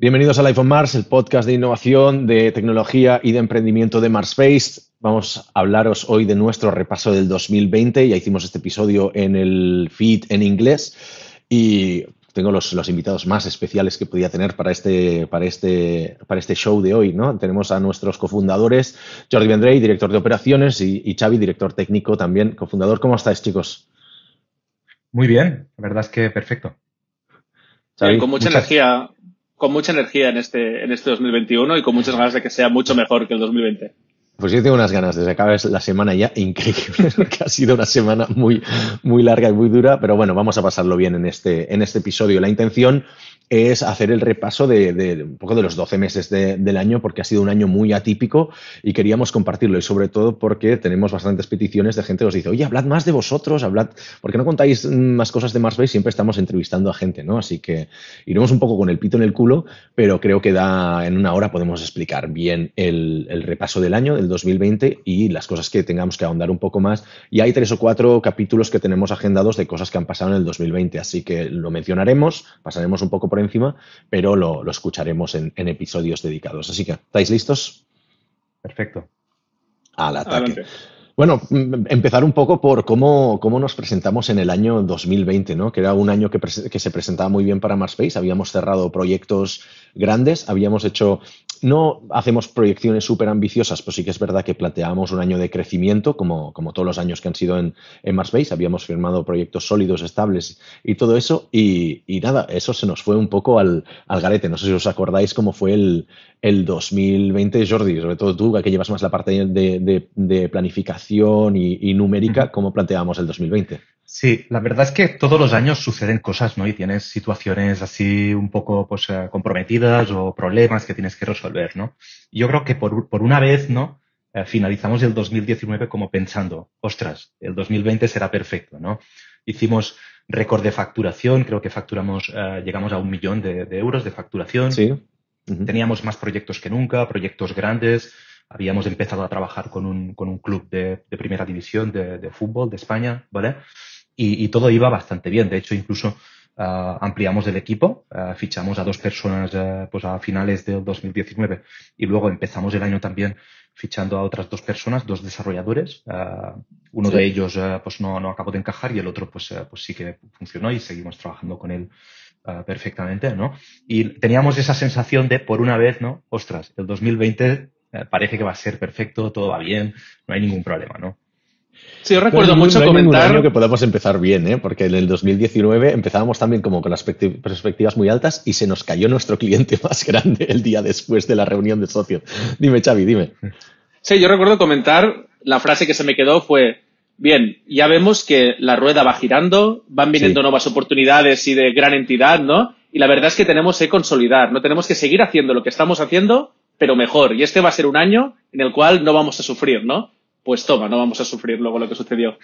Bienvenidos a Life on Mars, el podcast de innovación, de tecnología y de emprendimiento de Marspace. Vamos a hablaros hoy de nuestro repaso del 2020. Ya hicimos este episodio en el feed en inglés y tengo los, invitados más especiales que podía tener para este, para, este, para este show de hoy. ¿no? Tenemos a nuestros cofundadores, Jordi Vendrey, director de operaciones, y, y Xavi, director técnico también, cofundador. ¿Cómo estáis, chicos? Muy bien, la verdad es que perfecto. con mucha energía, con mucha energía en este, en este 2021 y con muchas ganas de que sea mucho mejor que el 2020. Pues yo tengo unas ganas de que acabe la semana ya increíble, porque ha sido una semana muy, muy larga y muy dura, pero bueno, vamos a pasarlo bien en este, en este episodio. La intención es hacer el repaso de, un poco de los 12 meses del año, porque ha sido un año muy atípico y queríamos compartirlo, y sobre todo porque tenemos bastantes peticiones de gente que nos dice, oye, hablad más de vosotros, hablad, ¿por qué no contáis más cosas de Marsbase? Siempre estamos entrevistando a gente, ¿no? Así que iremos un poco con el pito en el culo, pero creo que da, en una hora podemos explicar bien el, el repaso del año, del 2020, y las cosas que tengamos que ahondar un poco más. Y hay tres o cuatro capítulos que tenemos agendados de cosas que han pasado en el 2020, así que lo mencionaremos, pasaremos un poco por encima, pero lo, escucharemos en, episodios dedicados. Así que, ¿estáis listos? Perfecto. Al ataque. Bueno, mm, empezar un poco por cómo, cómo, nos presentamos en el año 2020, ¿no? que era un año que, se presentaba muy bien para Marspace. Habíamos cerrado proyectos grandes, habíamos hecho no hacemos proyecciones súper ambiciosas, pues sí que es verdad que planteábamos un año de crecimiento, como, como todos los años que han sido en, en Marsbase. Habíamos firmado proyectos sólidos, estables y todo eso. Y, nada, eso se nos fue un poco al, al, garete. No sé si os acordáis cómo fue el, el 2020, Jordi, sobre todo tú, que llevas más la parte de, de, planificación y, numérica, ¿cómo planteábamos el 2020? Sí, la verdad es que todos los años suceden cosas, ¿no? Y tienes situaciones así un poco pues, eh, comprometidas o problemas que tienes que resolver, ¿no? Yo creo que por, por una vez, ¿no? Eh, finalizamos el 2019 como pensando, ostras, el 2020 será perfecto, ¿no? Hicimos récord de facturación, creo que facturamos, eh, llegamos a un millón de, euros de facturación. Sí. Teníamos más proyectos que nunca, proyectos grandes. Habíamos empezado a trabajar con un, con un club de, de primera división de, de, fútbol de España, ¿vale? y, todo iba bastante bien. De hecho, incluso ah, ampliamos el equipo, ah, fichamos a dos personas ah, pues a finales del 2019 y luego empezamos el año también fichando a otras dos personas, dos desarrolladores. uno de ellos pues no, no acabó de encajar y el otro pues, pues sí que funcionó y seguimos trabajando con él perfectamente, ¿no? Y teníamos esa sensación de, por una vez, ¿no? Ostras, el 2020 eh, parece que va a ser perfecto, todo va bien, no hay ningún problema, ¿no? Sí, yo recuerdo mucho comentar. año que podamos empezar bien, ¿eh? porque en el 2019 empezábamos también como con las perspectivas muy altas y se nos cayó nuestro cliente más grande el día después de la reunión de socios. Dime, Xavi, dime. Sí, yo recuerdo comentar, la frase que se me quedó fue, bien, ya vemos que la rueda va girando, van viniendo nuevas oportunidades y de gran entidad, ¿no? Y la verdad es que tenemos que consolidar, ¿no? Tenemos que seguir haciendo lo que estamos haciendo, pero mejor. Y este va a ser un año en el cual no vamos a sufrir, ¿no? pues toma, no vamos a sufrir luego lo que sucedió.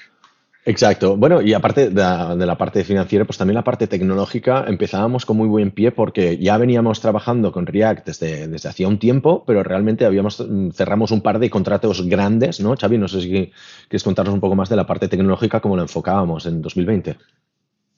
Exacto. Bueno, y aparte de la, parte financiera, pues también la parte tecnológica empezábamos con muy buen pie porque ya veníamos trabajando con React desde, desde hacía un tiempo, pero realmente habíamos mm, cerramos un par de contratos grandes, ¿no? Xavi, no sé si quieres contarnos un poco más de la parte tecnológica, cómo lo enfocábamos en 2020.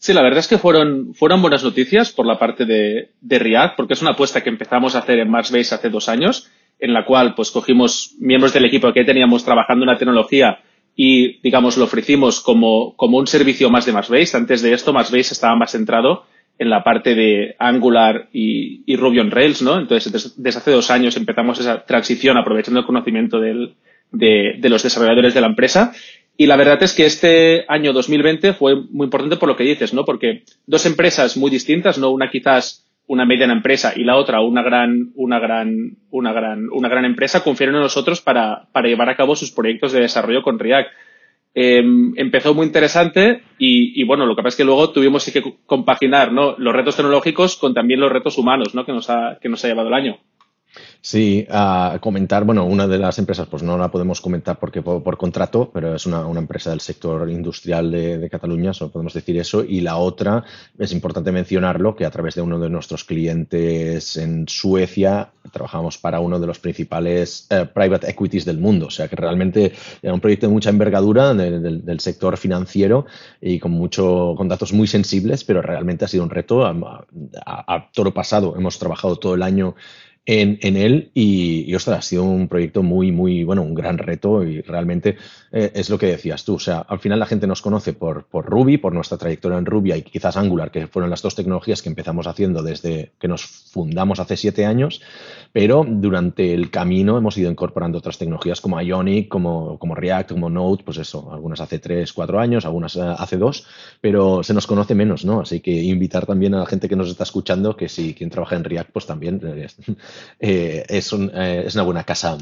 Sí, la verdad es que fueron, fueron buenas noticias por la parte de, de React, porque es una apuesta que empezamos a hacer en Marsbase hace dos años en la cual pues cogimos miembros del equipo que teníamos trabajando en la tecnología y, digamos, lo ofrecimos como, como un servicio más de Massbase. Antes de esto, Massbase estaba más centrado en la parte de Angular y, y Ruby on Rails, ¿no? Entonces, desde, hace dos años empezamos esa transición aprovechando el conocimiento del, de, de los desarrolladores de la empresa. Y la verdad es que este año 2020 fue muy importante por lo que dices, ¿no? Porque dos empresas muy distintas, ¿no? Una quizás una mediana empresa y la otra una gran, una gran, una gran, una gran empresa confiaron en nosotros para, para llevar a cabo sus proyectos de desarrollo con React. Em, empezó muy interesante y, bueno, lo que pasa es que luego tuvimos que compaginar los retos tecnológicos con también los retos humanos ¿no? que, nos ha, que nos ha llevado el año. Sí, a comentar, bueno, una de las empresas, pues no la podemos comentar porque por, contrato, pero es una, empresa del sector industrial de, Cataluña, solo podemos decir eso. Y la otra, es importante mencionarlo, que a través de uno de nuestros clientes en Suecia, trabajamos para uno de los principales eh, private equities del mundo. O sea que realmente era un proyecto de mucha envergadura del, sector financiero y con, mucho, con datos muy sensibles, pero realmente ha sido un reto. A, todo pasado, hemos trabajado todo el año en, en él y, y, ostras, ha sido un proyecto muy, muy, bueno, un gran reto y realmente eh, es lo que decías tú. O sea, al final la gente nos conoce por, por Ruby, por nuestra trayectoria en Ruby y quizás Angular, que fueron las dos tecnologías que empezamos haciendo desde que nos fundamos hace siete años, pero durante el camino hemos ido incorporando otras tecnologías como Ionic, como, como React, como Node, pues eso, algunas hace tres, cuatro años, algunas eh, hace dos, pero se nos conoce menos, ¿no? Así que invitar también a la gente que nos está escuchando que si quien trabaja en React, pues también eh, es, es, una buena casa,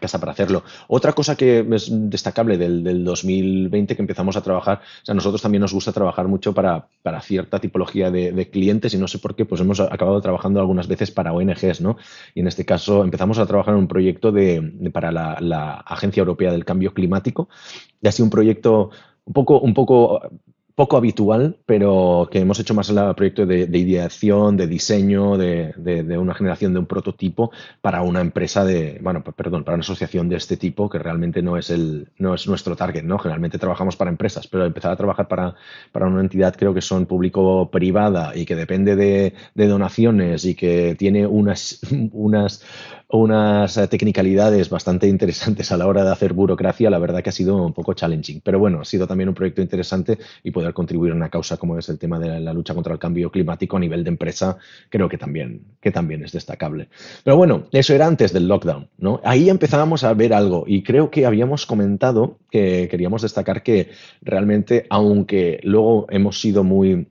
casa para hacerlo. Otra cosa que es destacable del, del, 2020 que empezamos a trabajar, o sea, nosotros también nos gusta trabajar mucho para, para cierta tipología de, clientes y no sé por qué, pues hemos acabado trabajando algunas veces para ONGs, ¿no? Y en este caso empezamos a trabajar en un proyecto de, para la, la Agencia Europea del Cambio Climático y sido un proyecto un poco, un poco poco habitual, pero que hemos hecho más el proyecto de, ideación, de diseño, de, una generación de un prototipo para una empresa de, bueno, perdón, para una asociación de este tipo que realmente no es el, no es nuestro target, ¿no? Generalmente trabajamos para empresas, pero empezar a trabajar para, para una entidad creo que son público-privada y que depende de, donaciones y que tiene unas, unas unas eh, tecnicalidades bastante interesantes a la hora de hacer burocracia, la verdad que ha sido un poco challenging. Pero bueno, ha sido también un proyecto interesante y poder contribuir a una causa como es el tema de la lucha contra el cambio climático a nivel de empresa, creo que también, que también es destacable. Pero bueno, eso era antes del lockdown, ¿no? Ahí empezábamos a ver algo y creo que habíamos comentado que queríamos destacar que realmente, aunque luego hemos sido muy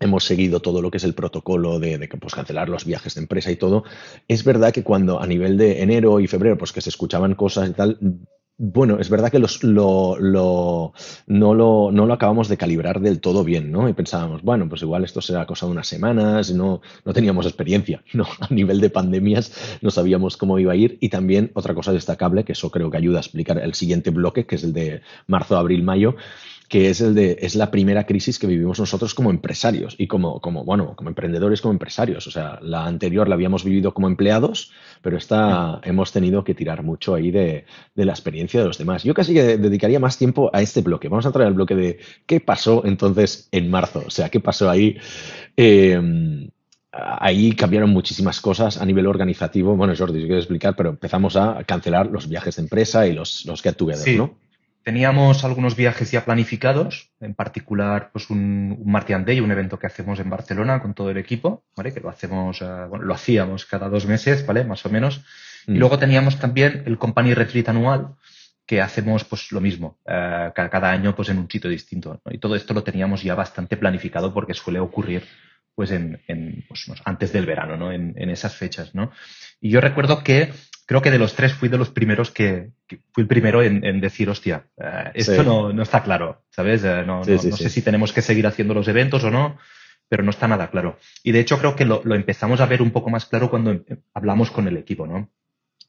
hemos seguido todo lo que es el protocolo de, de pues, cancelar los viajes de empresa y todo. Es verdad que cuando a nivel de enero y febrero, pues que se escuchaban cosas y tal, bueno, es verdad que no lo acabamos de calibrar del todo bien, ¿no? Y pensábamos, bueno, pues igual esto será cosa de unas semanas, no, no teníamos experiencia, ¿no? A nivel de pandemias no sabíamos cómo iba a ir. Y también otra cosa destacable, que eso creo que ayuda a explicar el siguiente bloque, que es el de marzo, abril, mayo, que es el de es la primera crisis que vivimos nosotros como empresarios y como, como bueno, como emprendedores, como empresarios. O sea, la anterior la habíamos vivido como empleados, pero esta hemos tenido que tirar mucho ahí de, de la experiencia de los demás. Yo casi que dedicaría más tiempo a este bloque. Vamos a entrar al bloque de qué pasó entonces en marzo. O sea, qué pasó ahí. Em, ahí cambiaron muchísimas cosas a nivel organizativo. Bueno, Jordi, quiero explicar, pero empezamos a cancelar los viajes de empresa y los, los get together, ¿no? Teníamos algunos viajes ya planificados, en particular pues un, un Martian Day, un evento que hacemos en Barcelona con todo el equipo, ¿vale? que lo hacemos, eh, bueno, lo hacíamos cada dos meses, ¿vale? Más o menos. Y mm. luego teníamos también el Company Retreat anual, que hacemos pues lo mismo, eh, cada, año pues en un sitio distinto. Y todo esto lo teníamos ya bastante planificado porque suele ocurrir pues en, en pues, antes del verano, ¿no? En, en, esas fechas, ¿no? Y yo recuerdo que creo que de los tres fui de los primeros que, fui el primero en, decir, hostia, eh, esto no, no, está claro, ¿sabes? Eh, no, no, sé si tenemos que seguir haciendo los eventos o no, pero no está nada claro. Y de hecho creo que lo, lo empezamos a ver un poco más claro cuando em, hablamos con el equipo, ¿no?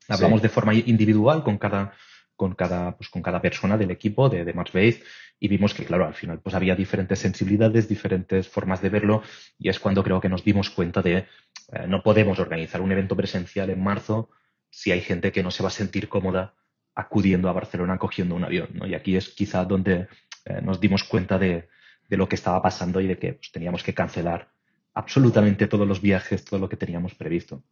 Hablamos de forma individual con cada, con cada, pues con cada persona del equipo de, de Base y vimos que, claro, al final pues había diferentes sensibilidades, diferentes formas de verlo y es cuando creo que nos dimos cuenta de eh, no podemos organizar un evento presencial en marzo si hay gente que no se va a sentir cómoda acudiendo a Barcelona cogiendo un avión. ¿no? Y aquí es quizá donde eh, nos dimos cuenta de, de, lo que estaba pasando y de que pues, teníamos que cancelar absolutamente todos los viajes, todo lo que teníamos previsto.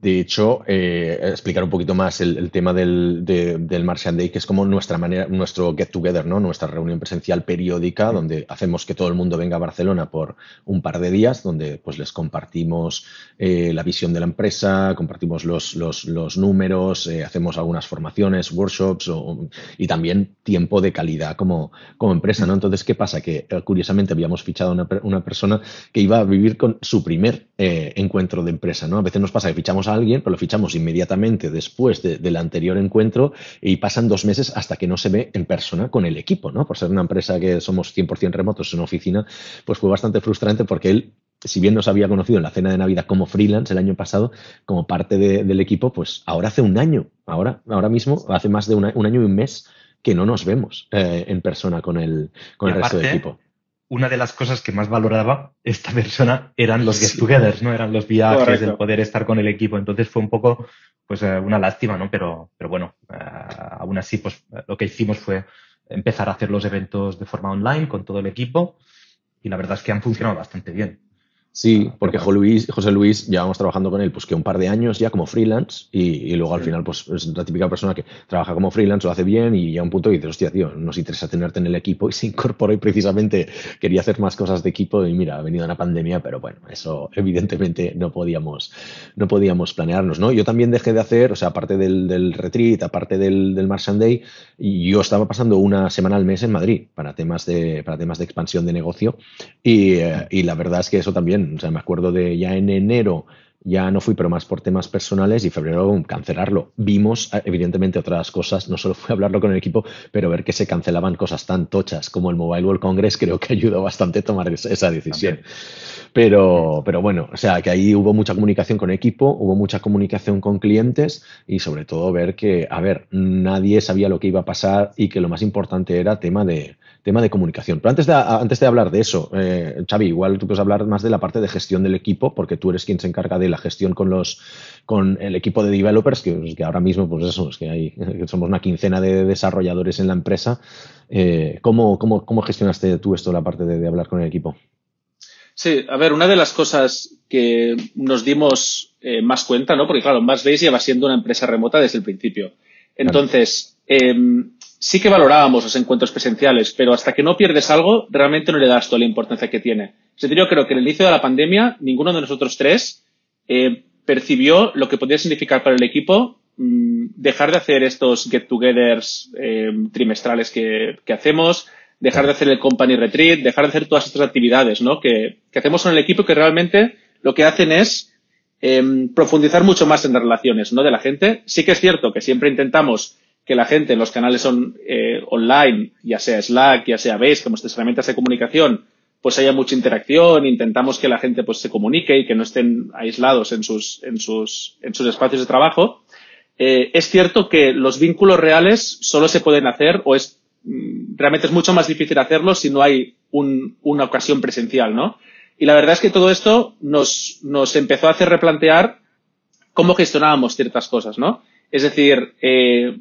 De hecho, eh, explicar un poquito más el, tema del, del, Martian Day, que es como nuestra manera, nuestro get together, ¿no? Nuestra reunión presencial periódica, donde hacemos que todo el mundo venga a Barcelona por un par de días, donde pues les compartimos eh, la visión de la empresa, compartimos los, los, los números, eh, hacemos algunas formaciones, workshops y también tiempo de calidad como, como empresa, ¿no? Entonces, ¿qué pasa? Que curiosamente habíamos fichado una, una persona que iba a vivir con su primer encuentro de empresa, ¿no? A veces nos pasa que fichamos alguien, pero lo fichamos inmediatamente después del anterior encuentro y pasan dos meses hasta que no se ve en persona con el equipo, ¿no? Por ser una empresa que somos 100% remotos en una oficina, pues fue bastante frustrante porque él si bien nos había conocido en la cena de Navidad como freelance el año pasado, como parte del equipo, pues ahora hace un año, ahora, ahora mismo, hace más de un año y un mes que no nos vemos eh, en persona con el, con el resto del equipo. Una de las cosas que más valoraba esta persona eran los get-togethers, ¿no? Eran los viajes, el poder estar con el equipo. Entonces fue un poco, pues, eh, una lástima, ¿no? Pero, pero bueno, eh, aún así, pues, lo que hicimos fue empezar a hacer los eventos de forma online con todo el equipo y la verdad es que han funcionado bastante bien. Sí, porque José Luis, José Luis llevamos trabajando con él pues que un par de años ya como freelance y, luego al final pues es la típica persona que trabaja como freelance, lo hace bien y ya un punto y dices, hostia, tío, nos interesa tenerte en el equipo y se incorporó y precisamente quería hacer más cosas de equipo y mira, ha venido una pandemia, pero bueno, eso evidentemente no podíamos, no podíamos planearnos, ¿no? Yo también dejé de hacer, o sea, aparte del, del retreat, aparte del, del Mars Day, yo estaba pasando una semana al mes en Madrid para temas de, para temas de expansión de negocio y, eh, y la verdad es que eso también o sea, me acuerdo de ya en enero ya no fui, pero más por temas personales y febrero cancelarlo. Vimos, eh, evidentemente, otras cosas, no solo fue hablarlo con el equipo, pero ver que se cancelaban cosas tan tochas como el Mobile World Congress creo que ayudó bastante a tomar esa decisión. Pero, pero bueno, o sea, que ahí hubo mucha comunicación con equipo, hubo mucha comunicación con clientes y sobre todo ver que, a ver, nadie sabía lo que iba a pasar y que lo más importante era tema de, tema de comunicación. Pero antes de, antes de hablar de eso, eh, Xavi, igual tú puedes hablar más de la parte de gestión del equipo, porque tú eres quien se encarga de la gestión con los con el equipo de developers, que, que ahora mismo, pues eso, es que hay, somos una quincena de desarrolladores en la empresa. Eh, ¿cómo, cómo, cómo, gestionaste tú esto, la parte de, hablar con el equipo? Sí, a ver, una de las cosas que nos dimos eh, más cuenta, ¿no? Porque claro, Más ya va siendo una empresa remota desde el principio. Entonces, em, sí que valorábamos los encuentros presenciales, pero hasta que no pierdes algo, realmente no le das toda la importancia que tiene. Es yo creo que en el inicio de la pandemia, ninguno de nosotros tres eh, percibió lo que podía significar para el equipo mm, dejar de hacer estos get-togethers eh, trimestrales que, hacemos, dejar de hacer el company retreat, dejar de hacer todas estas actividades ¿no? que, hacemos con el equipo que realmente lo que hacen es em, profundizar mucho más en las relaciones ¿no? de la gente. Sí que es cierto que siempre intentamos que la gente en los canales son, eh, online, ya sea Slack, ya sea Base, como estas herramientas de comunicación, pues haya mucha interacción, intentamos que la gente pues se comunique y que no estén aislados en sus, en sus, en sus espacios de trabajo. Eh, es cierto que los vínculos reales solo se pueden hacer o es mm, realmente es mucho más difícil hacerlos si no hay un, una ocasión presencial, ¿no? Y la verdad es que todo esto nos, nos empezó a hacer replantear cómo gestionábamos ciertas cosas, ¿no? Es decir, eh,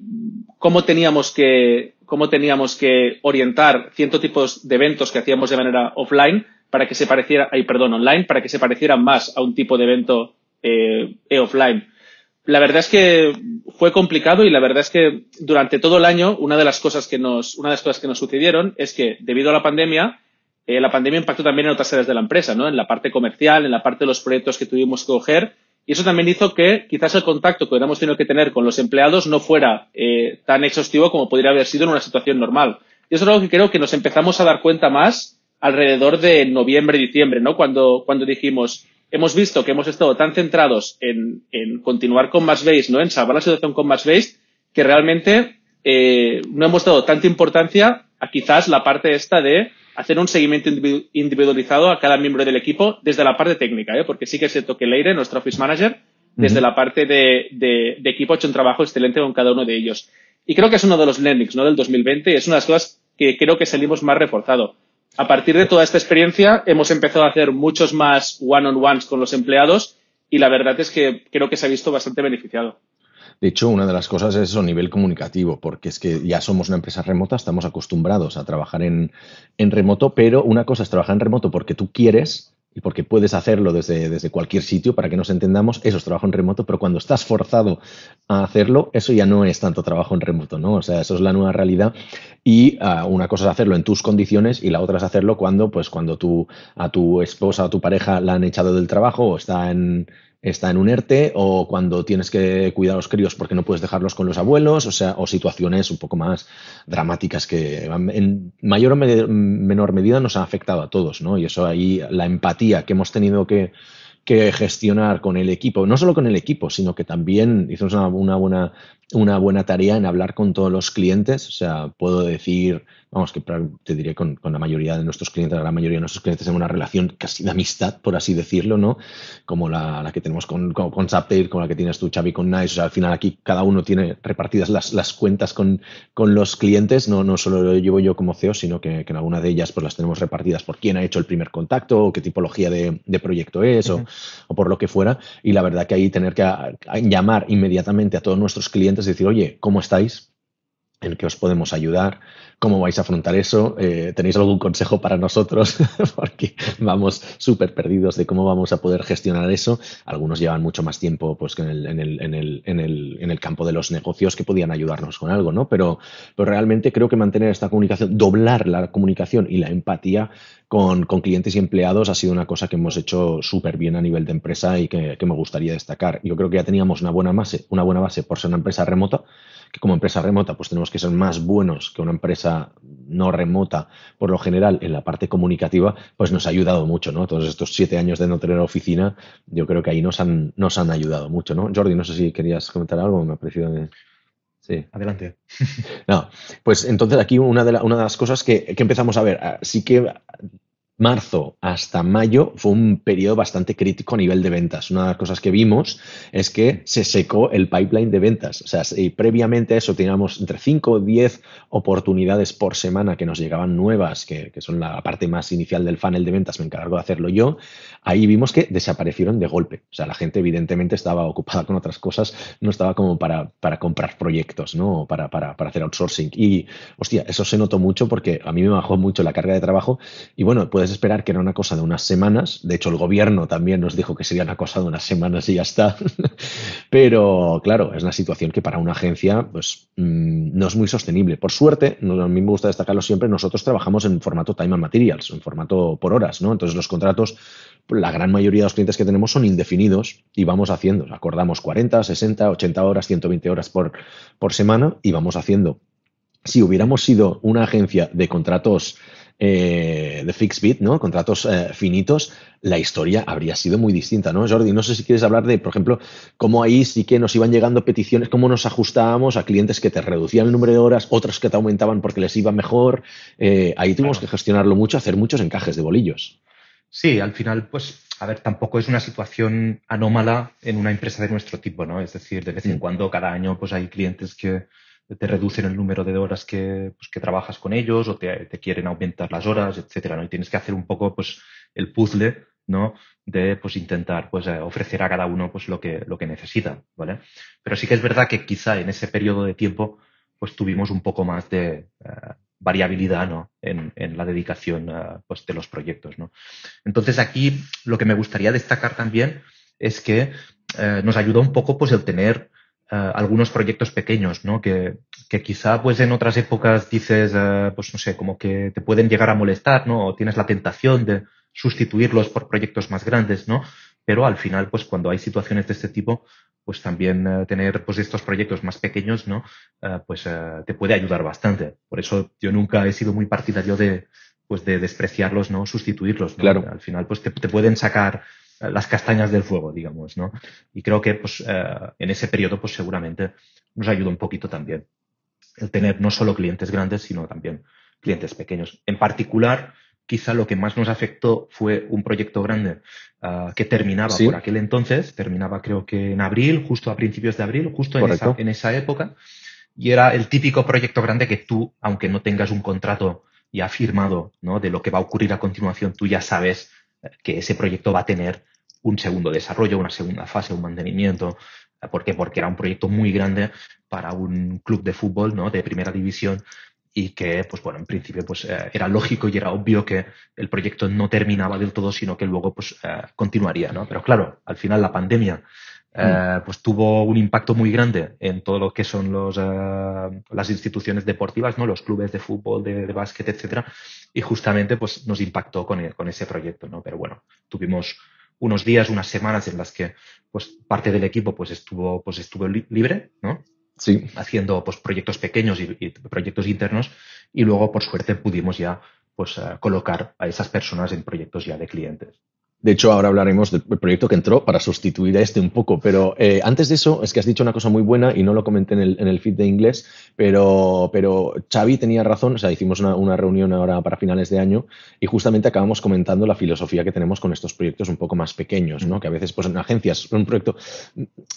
cómo teníamos que, cómo teníamos que orientar ciertos tipos de eventos que hacíamos de manera offline para que se pareciera, ay, perdón, online, para que se parecieran más a un tipo de evento eh, e-offline. La verdad es que fue complicado y la verdad es que durante todo el año una de las cosas que nos, una de las cosas que nos sucedieron es que debido a la pandemia, eh, la pandemia impactó también en otras áreas de la empresa, ¿no? En la parte comercial, en la parte de los proyectos que tuvimos que coger y eso también hizo que quizás el contacto que hubiéramos tenido que tener con los empleados no fuera eh, tan exhaustivo como podría haber sido en una situación normal. Y eso es algo que creo que nos empezamos a dar cuenta más alrededor de noviembre, diciembre, ¿no? Cuando, cuando dijimos, hemos visto que hemos estado tan centrados en, en continuar con más base, ¿no? En salvar la situación con más base, que realmente eh, no hemos dado tanta importancia a quizás la parte esta de hacer un seguimiento individualizado a cada miembro del equipo desde la parte técnica, ¿eh? porque sí que es cierto que Leire, nuestro Office Manager, desde la parte de, de, equipo ha hecho un trabajo excelente con cada uno de ellos. Y creo que es uno de los learnings ¿no? del 2020 y es una de las cosas que creo que salimos más reforzado. A partir de toda esta experiencia hemos empezado a hacer muchos más one-on-ones con los empleados y la verdad es que creo que se ha visto bastante beneficiado. De hecho, una de las cosas es eso, nivel comunicativo, porque es que ya somos una empresa remota, estamos acostumbrados a trabajar en, remoto, pero una cosa es trabajar en remoto porque tú quieres y porque puedes hacerlo desde, desde, cualquier sitio, para que nos entendamos, eso es trabajo en remoto, pero cuando estás forzado a hacerlo, eso ya no es tanto trabajo en remoto, ¿no? O sea, eso es la nueva realidad. Y ah, una cosa es hacerlo en tus condiciones y la otra es hacerlo cuando, pues, cuando tú, a tu esposa o tu pareja la han echado del trabajo o está en, está en un ERTE o cuando tienes que cuidar a los críos porque no puedes dejarlos con los abuelos, o sea, o situaciones un poco más dramáticas que en mayor o menor medida nos han afectado a todos, ¿no? Y eso ahí, la empatía que hemos tenido que, gestionar con el equipo, no solo con el equipo, sino que también hicimos una, buena una buena tarea en hablar con todos los clientes. O sea, puedo decir, vamos, que te diré con, con, la mayoría de nuestros clientes, la gran mayoría de nuestros clientes, en una relación casi de amistad, por así decirlo, ¿no? Como la, la que tenemos con, con, con como la que tienes tú, Xavi, con Nice. O sea, al final aquí cada uno tiene repartidas las, las cuentas con, con los clientes, no, no solo lo llevo yo como CEO, sino que, que, en alguna de ellas pues las tenemos repartidas por quién ha hecho el primer contacto, o qué tipología de, de proyecto es, o, o, por lo que fuera. Y la verdad que ahí tener que a, a llamar inmediatamente a todos nuestros clientes decir, oye, ¿cómo estáis? ¿En qué os podemos ayudar? ¿Cómo vais a afrontar eso? Eh, ¿Tenéis algún consejo para nosotros? Porque vamos súper perdidos de cómo vamos a poder gestionar eso. Algunos llevan mucho más tiempo pues, en, el, campo de los negocios que podían ayudarnos con algo, ¿no? Pero, pero realmente creo que mantener esta comunicación, doblar la comunicación y la empatía con, con clientes y empleados ha sido una cosa que hemos hecho súper bien a nivel de empresa y que, que me gustaría destacar. Yo creo que ya teníamos una buena base, una buena base por ser una empresa remota que como empresa remota pues tenemos que ser más buenos que una empresa no remota por lo general en la parte comunicativa, pues nos ha ayudado mucho, ¿no? Todos estos siete años de no tener oficina, yo creo que ahí nos han, nos han ayudado mucho, ¿no? Jordi, no sé si querías comentar algo, me ha parecido... De... Sí. Adelante. No, pues entonces aquí una de, la, una de las cosas que, que empezamos a ver, sí que marzo hasta mayo fue un periodo bastante crítico a nivel de ventas. Una de las cosas que vimos es que se secó el pipeline de ventas. O sea, previamente a eso teníamos entre 5 o 10 oportunidades por semana que nos llegaban nuevas, que, que, son la parte más inicial del funnel de ventas, me encargo de hacerlo yo, ahí vimos que desaparecieron de golpe. O sea, la gente evidentemente estaba ocupada con otras cosas, no estaba como para, para comprar proyectos, ¿no? Para, para, para hacer outsourcing. Y, hostia, eso se notó mucho porque a mí me bajó mucho la carga de trabajo y bueno, puedes esperar que era una cosa de unas semanas. De hecho, el gobierno también nos dijo que sería una cosa de unas semanas y ya está. Pero claro, es una situación que para una agencia pues, mmm, no es muy sostenible. Por suerte, a mí me gusta destacarlo siempre, nosotros trabajamos en formato time and materials, en formato por horas, ¿no? Entonces los contratos, la gran mayoría de los clientes que tenemos son indefinidos y vamos haciendo, acordamos 40, 60, 80 horas, 120 horas por, por semana y vamos haciendo. Si hubiéramos sido una agencia de contratos eh, de fixed bid, ¿no? Contratos eh, finitos, la historia habría sido muy distinta, ¿no? Jordi, no sé si quieres hablar de, por ejemplo, cómo ahí sí que nos iban llegando peticiones, cómo nos ajustábamos a clientes que te reducían el número de horas, otros que te aumentaban porque les iba mejor. Eh, ahí tuvimos claro. que gestionarlo mucho, hacer muchos encajes de bolillos. Sí, al final, pues, a ver, tampoco es una situación anómala en una empresa de nuestro tipo, ¿no? Es decir, de vez en cuando, cada año, pues hay clientes que te reducen el número de horas que, pues, trabajas con ellos o te, quieren aumentar las horas, etcétera, ¿no? Y tienes que hacer un poco, pues, el puzzle, ¿no? De, pues, intentar, pues, eh, ofrecer a cada uno, pues, lo que, lo que necesita, ¿vale? Pero sí que es verdad que quizá en ese periodo de tiempo, pues, tuvimos un poco más de uh, variabilidad, ¿no? En, en la dedicación, uh, pues, de los proyectos, ¿no? Entonces, aquí lo que me gustaría destacar también es que nos ayudó un poco, pues, el tener Uh, algunos proyectos pequeños, ¿no? Que, que, quizá pues en otras épocas dices, uh, pues no sé, como que te pueden llegar a molestar, ¿no? O tienes la tentación de sustituirlos por proyectos más grandes, ¿no? Pero al final, pues cuando hay situaciones de este tipo, pues también uh, tener pues estos proyectos más pequeños, ¿no? pues te puede ayudar bastante. Por eso yo nunca he sido muy partidario de, pues de despreciarlos, ¿no? Sustituirlos, ¿no? Claro. Al final, pues te, te pueden sacar las castañas del fuego, digamos, ¿no? Y creo que pues, eh, en ese periodo pues seguramente nos ayuda un poquito también el tener no solo clientes grandes, sino también clientes pequeños. En particular, quizá lo que más nos afectó fue un proyecto grande uh, que terminaba ¿Sí? por aquel entonces, terminaba creo que en abril, justo a principios de abril, justo en esa, en esa, época, y era el típico proyecto grande que tú, aunque no tengas un contrato ya firmado ¿no? de lo que va a ocurrir a continuación, tú ya sabes que ese proyecto va a tener un segundo desarrollo, una segunda fase, un mantenimiento. ¿Por qué? Porque era un proyecto muy grande para un club de fútbol, ¿no? De primera división y que, pues bueno, en principio, pues eh, era lógico y era obvio que el proyecto no terminaba del todo, sino que luego, pues, eh, continuaría, ¿no? Pero claro, al final la pandemia, eh, pues tuvo un impacto muy grande en todo lo que son los, las instituciones deportivas, ¿no? Los clubes de fútbol, de, de básquet, etcétera. Y justamente, pues, nos impactó con, con ese proyecto, ¿no? Pero bueno, tuvimos unos días, unas semanas en las que pues parte del equipo pues estuvo pues estuvo li libre, ¿no? Sí. Haciendo pues proyectos pequeños y, y, proyectos internos y luego por suerte pudimos ya pues uh, colocar a esas personas en proyectos ya de clientes. De hecho, ahora hablaremos del proyecto que entró para sustituir a este un poco, pero eh, antes de eso, es que has dicho una cosa muy buena y no lo comenté en el, en el feed de inglés, pero, pero Xavi tenía razón, o sea, hicimos una, una, reunión ahora para finales de año y justamente acabamos comentando la filosofía que tenemos con estos proyectos un poco más pequeños, ¿no? Que a veces, pues en agencias, un proyecto,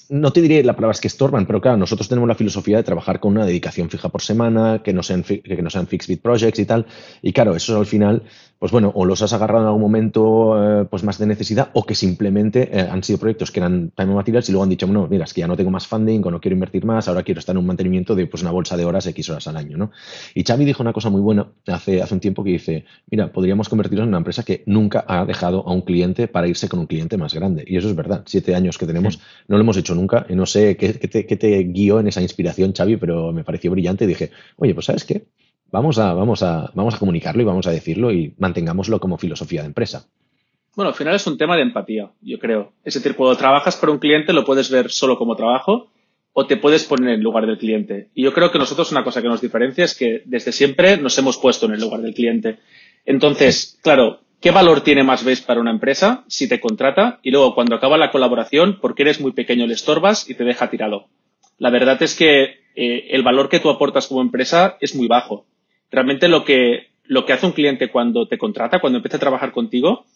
no te diré la palabra es que estorban, pero claro, nosotros tenemos la filosofía de trabajar con una dedicación fija por semana, que no sean, que no sean fixed bit projects y tal, y claro, eso al final pues bueno, o los has agarrado en algún momento eh, pues más de necesidad o que simplemente eh, han sido proyectos que eran time materials y luego han dicho, no, mira, es que ya no tengo más funding o no quiero invertir más, ahora quiero estar en un mantenimiento de pues una bolsa de horas, X horas al año, ¿no? Y Xavi dijo una cosa muy buena hace, hace un tiempo que dice, mira, podríamos convertirnos en una empresa que nunca ha dejado a un cliente para irse con un cliente más grande. Y eso es verdad, siete años que tenemos, no lo hemos hecho nunca, y no sé qué, qué, te, qué te guió en esa inspiración, Xavi, pero me pareció brillante y dije, oye, pues ¿sabes qué? Vamos a, vamos, a, vamos a comunicarlo y vamos a decirlo y mantengámoslo como filosofía de empresa. Bueno, al final es un tema de empatía, yo creo. Es decir, cuando trabajas para un cliente lo puedes ver solo como trabajo o te puedes poner en lugar del cliente. Y yo creo que nosotros una cosa que nos diferencia es que desde siempre nos hemos puesto en el lugar del cliente. Entonces, claro, ¿qué valor tiene más vez para una empresa si te contrata y luego cuando acaba la colaboración, porque eres muy pequeño, le estorbas y te deja tirado? La verdad es que eh, el valor que tú aportas como empresa es muy bajo realmente lo que, lo que hace un cliente cuando te contrata, cuando empieza a trabajar contigo,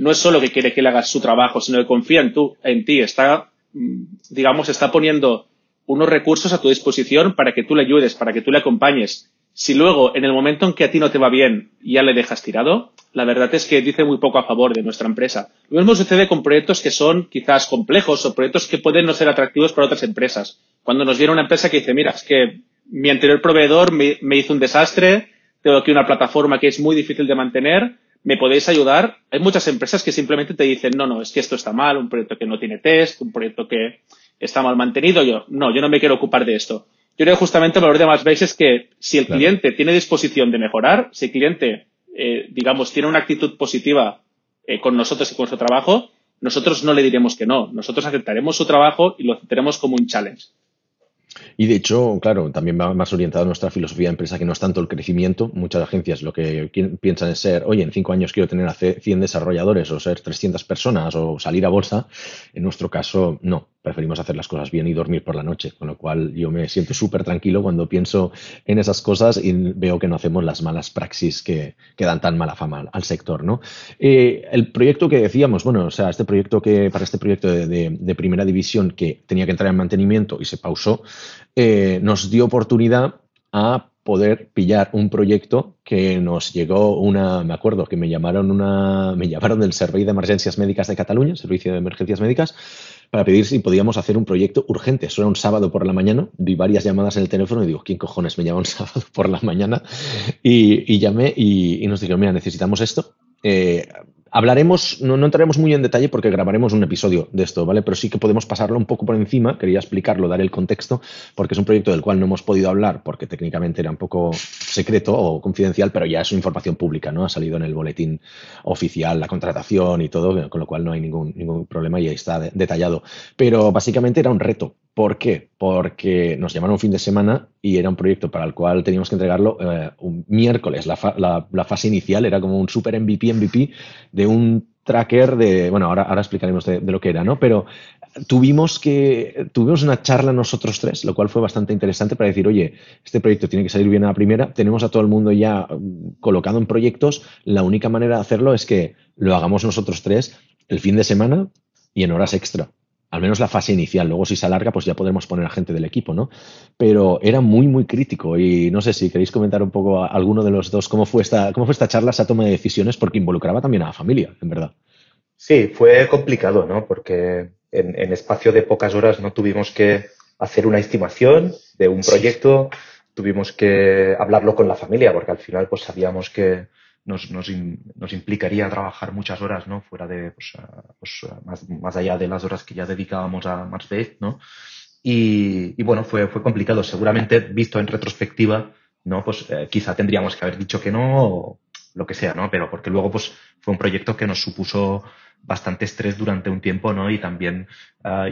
no es solo que quiere que le hagas su trabajo, sino que confía en, tú, en ti, está, mm, digamos, está poniendo unos recursos a tu disposición para que tú le ayudes, para que tú le acompañes. Si luego, en el momento en que a ti no te va bien, ya le dejas tirado, la verdad es que dice muy poco a favor de nuestra empresa. Lo mismo sucede con proyectos que son quizás complejos o proyectos que pueden no ser atractivos para otras empresas. Cuando nos viene una empresa que dice, mira, es que mi anterior proveedor me, hizo un desastre, tengo aquí una plataforma que es muy difícil de mantener, ¿me podéis ayudar? Hay muchas empresas que simplemente te dicen, no, no, es que esto está mal, un proyecto que no tiene test, un proyecto que está mal mantenido. Yo, no, yo no me quiero ocupar de esto. Yo creo justamente el valor de más veces es que si el cliente tiene disposición de mejorar, si el cliente, eh, digamos, tiene una actitud positiva eh, con nosotros y con su trabajo, nosotros no le diremos que no. Nosotros aceptaremos su trabajo y lo aceptaremos como un challenge. Y de hecho, claro, también va más orientada a nuestra filosofía de empresa, que no es tanto el crecimiento. Muchas agencias lo que piensan es ser, oye, en cinco años quiero tener a 100 desarrolladores o ser 300 personas o salir a bolsa. En nuestro caso, no preferimos hacer las cosas bien y dormir por la noche, con lo cual yo me siento súper tranquilo cuando pienso en esas cosas y veo que no hacemos las malas praxis que, que dan tan mala fama al, sector, ¿no? Eh, el proyecto que decíamos, bueno, o sea, este proyecto que, para este proyecto de, primera división que tenía que entrar en mantenimiento y se pausó, eh, nos dio oportunidad a poder pillar un proyecto que nos llegó una, me acuerdo que me llamaron una, me llamaron del Servicio de Emergencias Médicas de Cataluña, Servicio de Emergencias Médicas, para pedir si podíamos hacer un proyecto urgente. Eso era un sábado por la mañana, vi varias llamadas en el teléfono y digo, ¿quién cojones me llama un sábado por la mañana? Y, llamé y, y, nos dijeron, mira, necesitamos esto. Eh, Hablaremos, no, entraremos muy en detalle porque grabaremos un episodio de esto, ¿vale? Pero sí que podemos pasarlo un poco por encima, quería explicarlo, dar el contexto, porque es un proyecto del cual no hemos podido hablar porque técnicamente era un poco secreto o confidencial, pero ya es información pública, ¿no? Ha salido en el boletín oficial la contratación y todo, con lo cual no hay ningún, ningún problema y ahí está detallado. Pero básicamente era un reto. ¿Por qué? Porque nos llamaron un fin de semana y era un proyecto para el cual teníamos que entregarlo eh, un miércoles. La, fase inicial era como un super MVP, MVP un tracker de, bueno, ahora, ahora explicaremos de, lo que era, ¿no? Pero tuvimos que, tuvimos una charla nosotros tres, lo cual fue bastante interesante para decir, oye, este proyecto tiene que salir bien a la primera, tenemos a todo el mundo ya mm, colocado en proyectos, la única manera de hacerlo es que lo hagamos nosotros tres el fin de semana y en horas extra al menos la fase inicial. Luego, si se alarga, pues ya podremos poner a gente del equipo, ¿no? Pero era muy, muy crítico. Y no sé si queréis comentar un poco a alguno de los dos cómo fue esta, cómo fue esta charla, esa toma de decisiones, porque involucraba también a la familia, en verdad. Sí, fue complicado, ¿no? Porque en, espacio de pocas horas no tuvimos que hacer una estimación de un proyecto, tuvimos que hablarlo con la familia, porque al final, pues sabíamos que nos, implicaría trabajar muchas horas. Fuera de, pues, pues más, más, allá de las horas que ya dedicábamos a Marsbase, ¿no? Y, y, bueno, fue, complicado. Seguramente, visto en retrospectiva. Pues eh, quizá tendríamos que haber dicho que no, lo que sea, ¿no? Pero porque luego, pues, fue un proyecto que nos supuso bastante estrés durante un tiempo, ¿no? Y también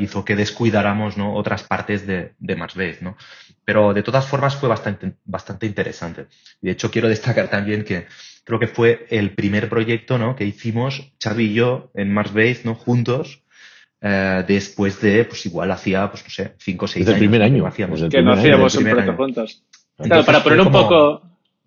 hizo que descuidáramos. Otras partes de, de ¿no? Pero de todas formas fue bastante, bastante interesante. De hecho, quiero destacar también que creo que fue el primer proyecto, ¿no? Que hicimos Xavi y yo en Base, ¿no? Juntos, eh, después de, pues igual hacía, pues no sé, cinco o seis años. el primer año. Que, hacíamos. que no hacíamos un proyecto juntos. Claro, para poner un poco...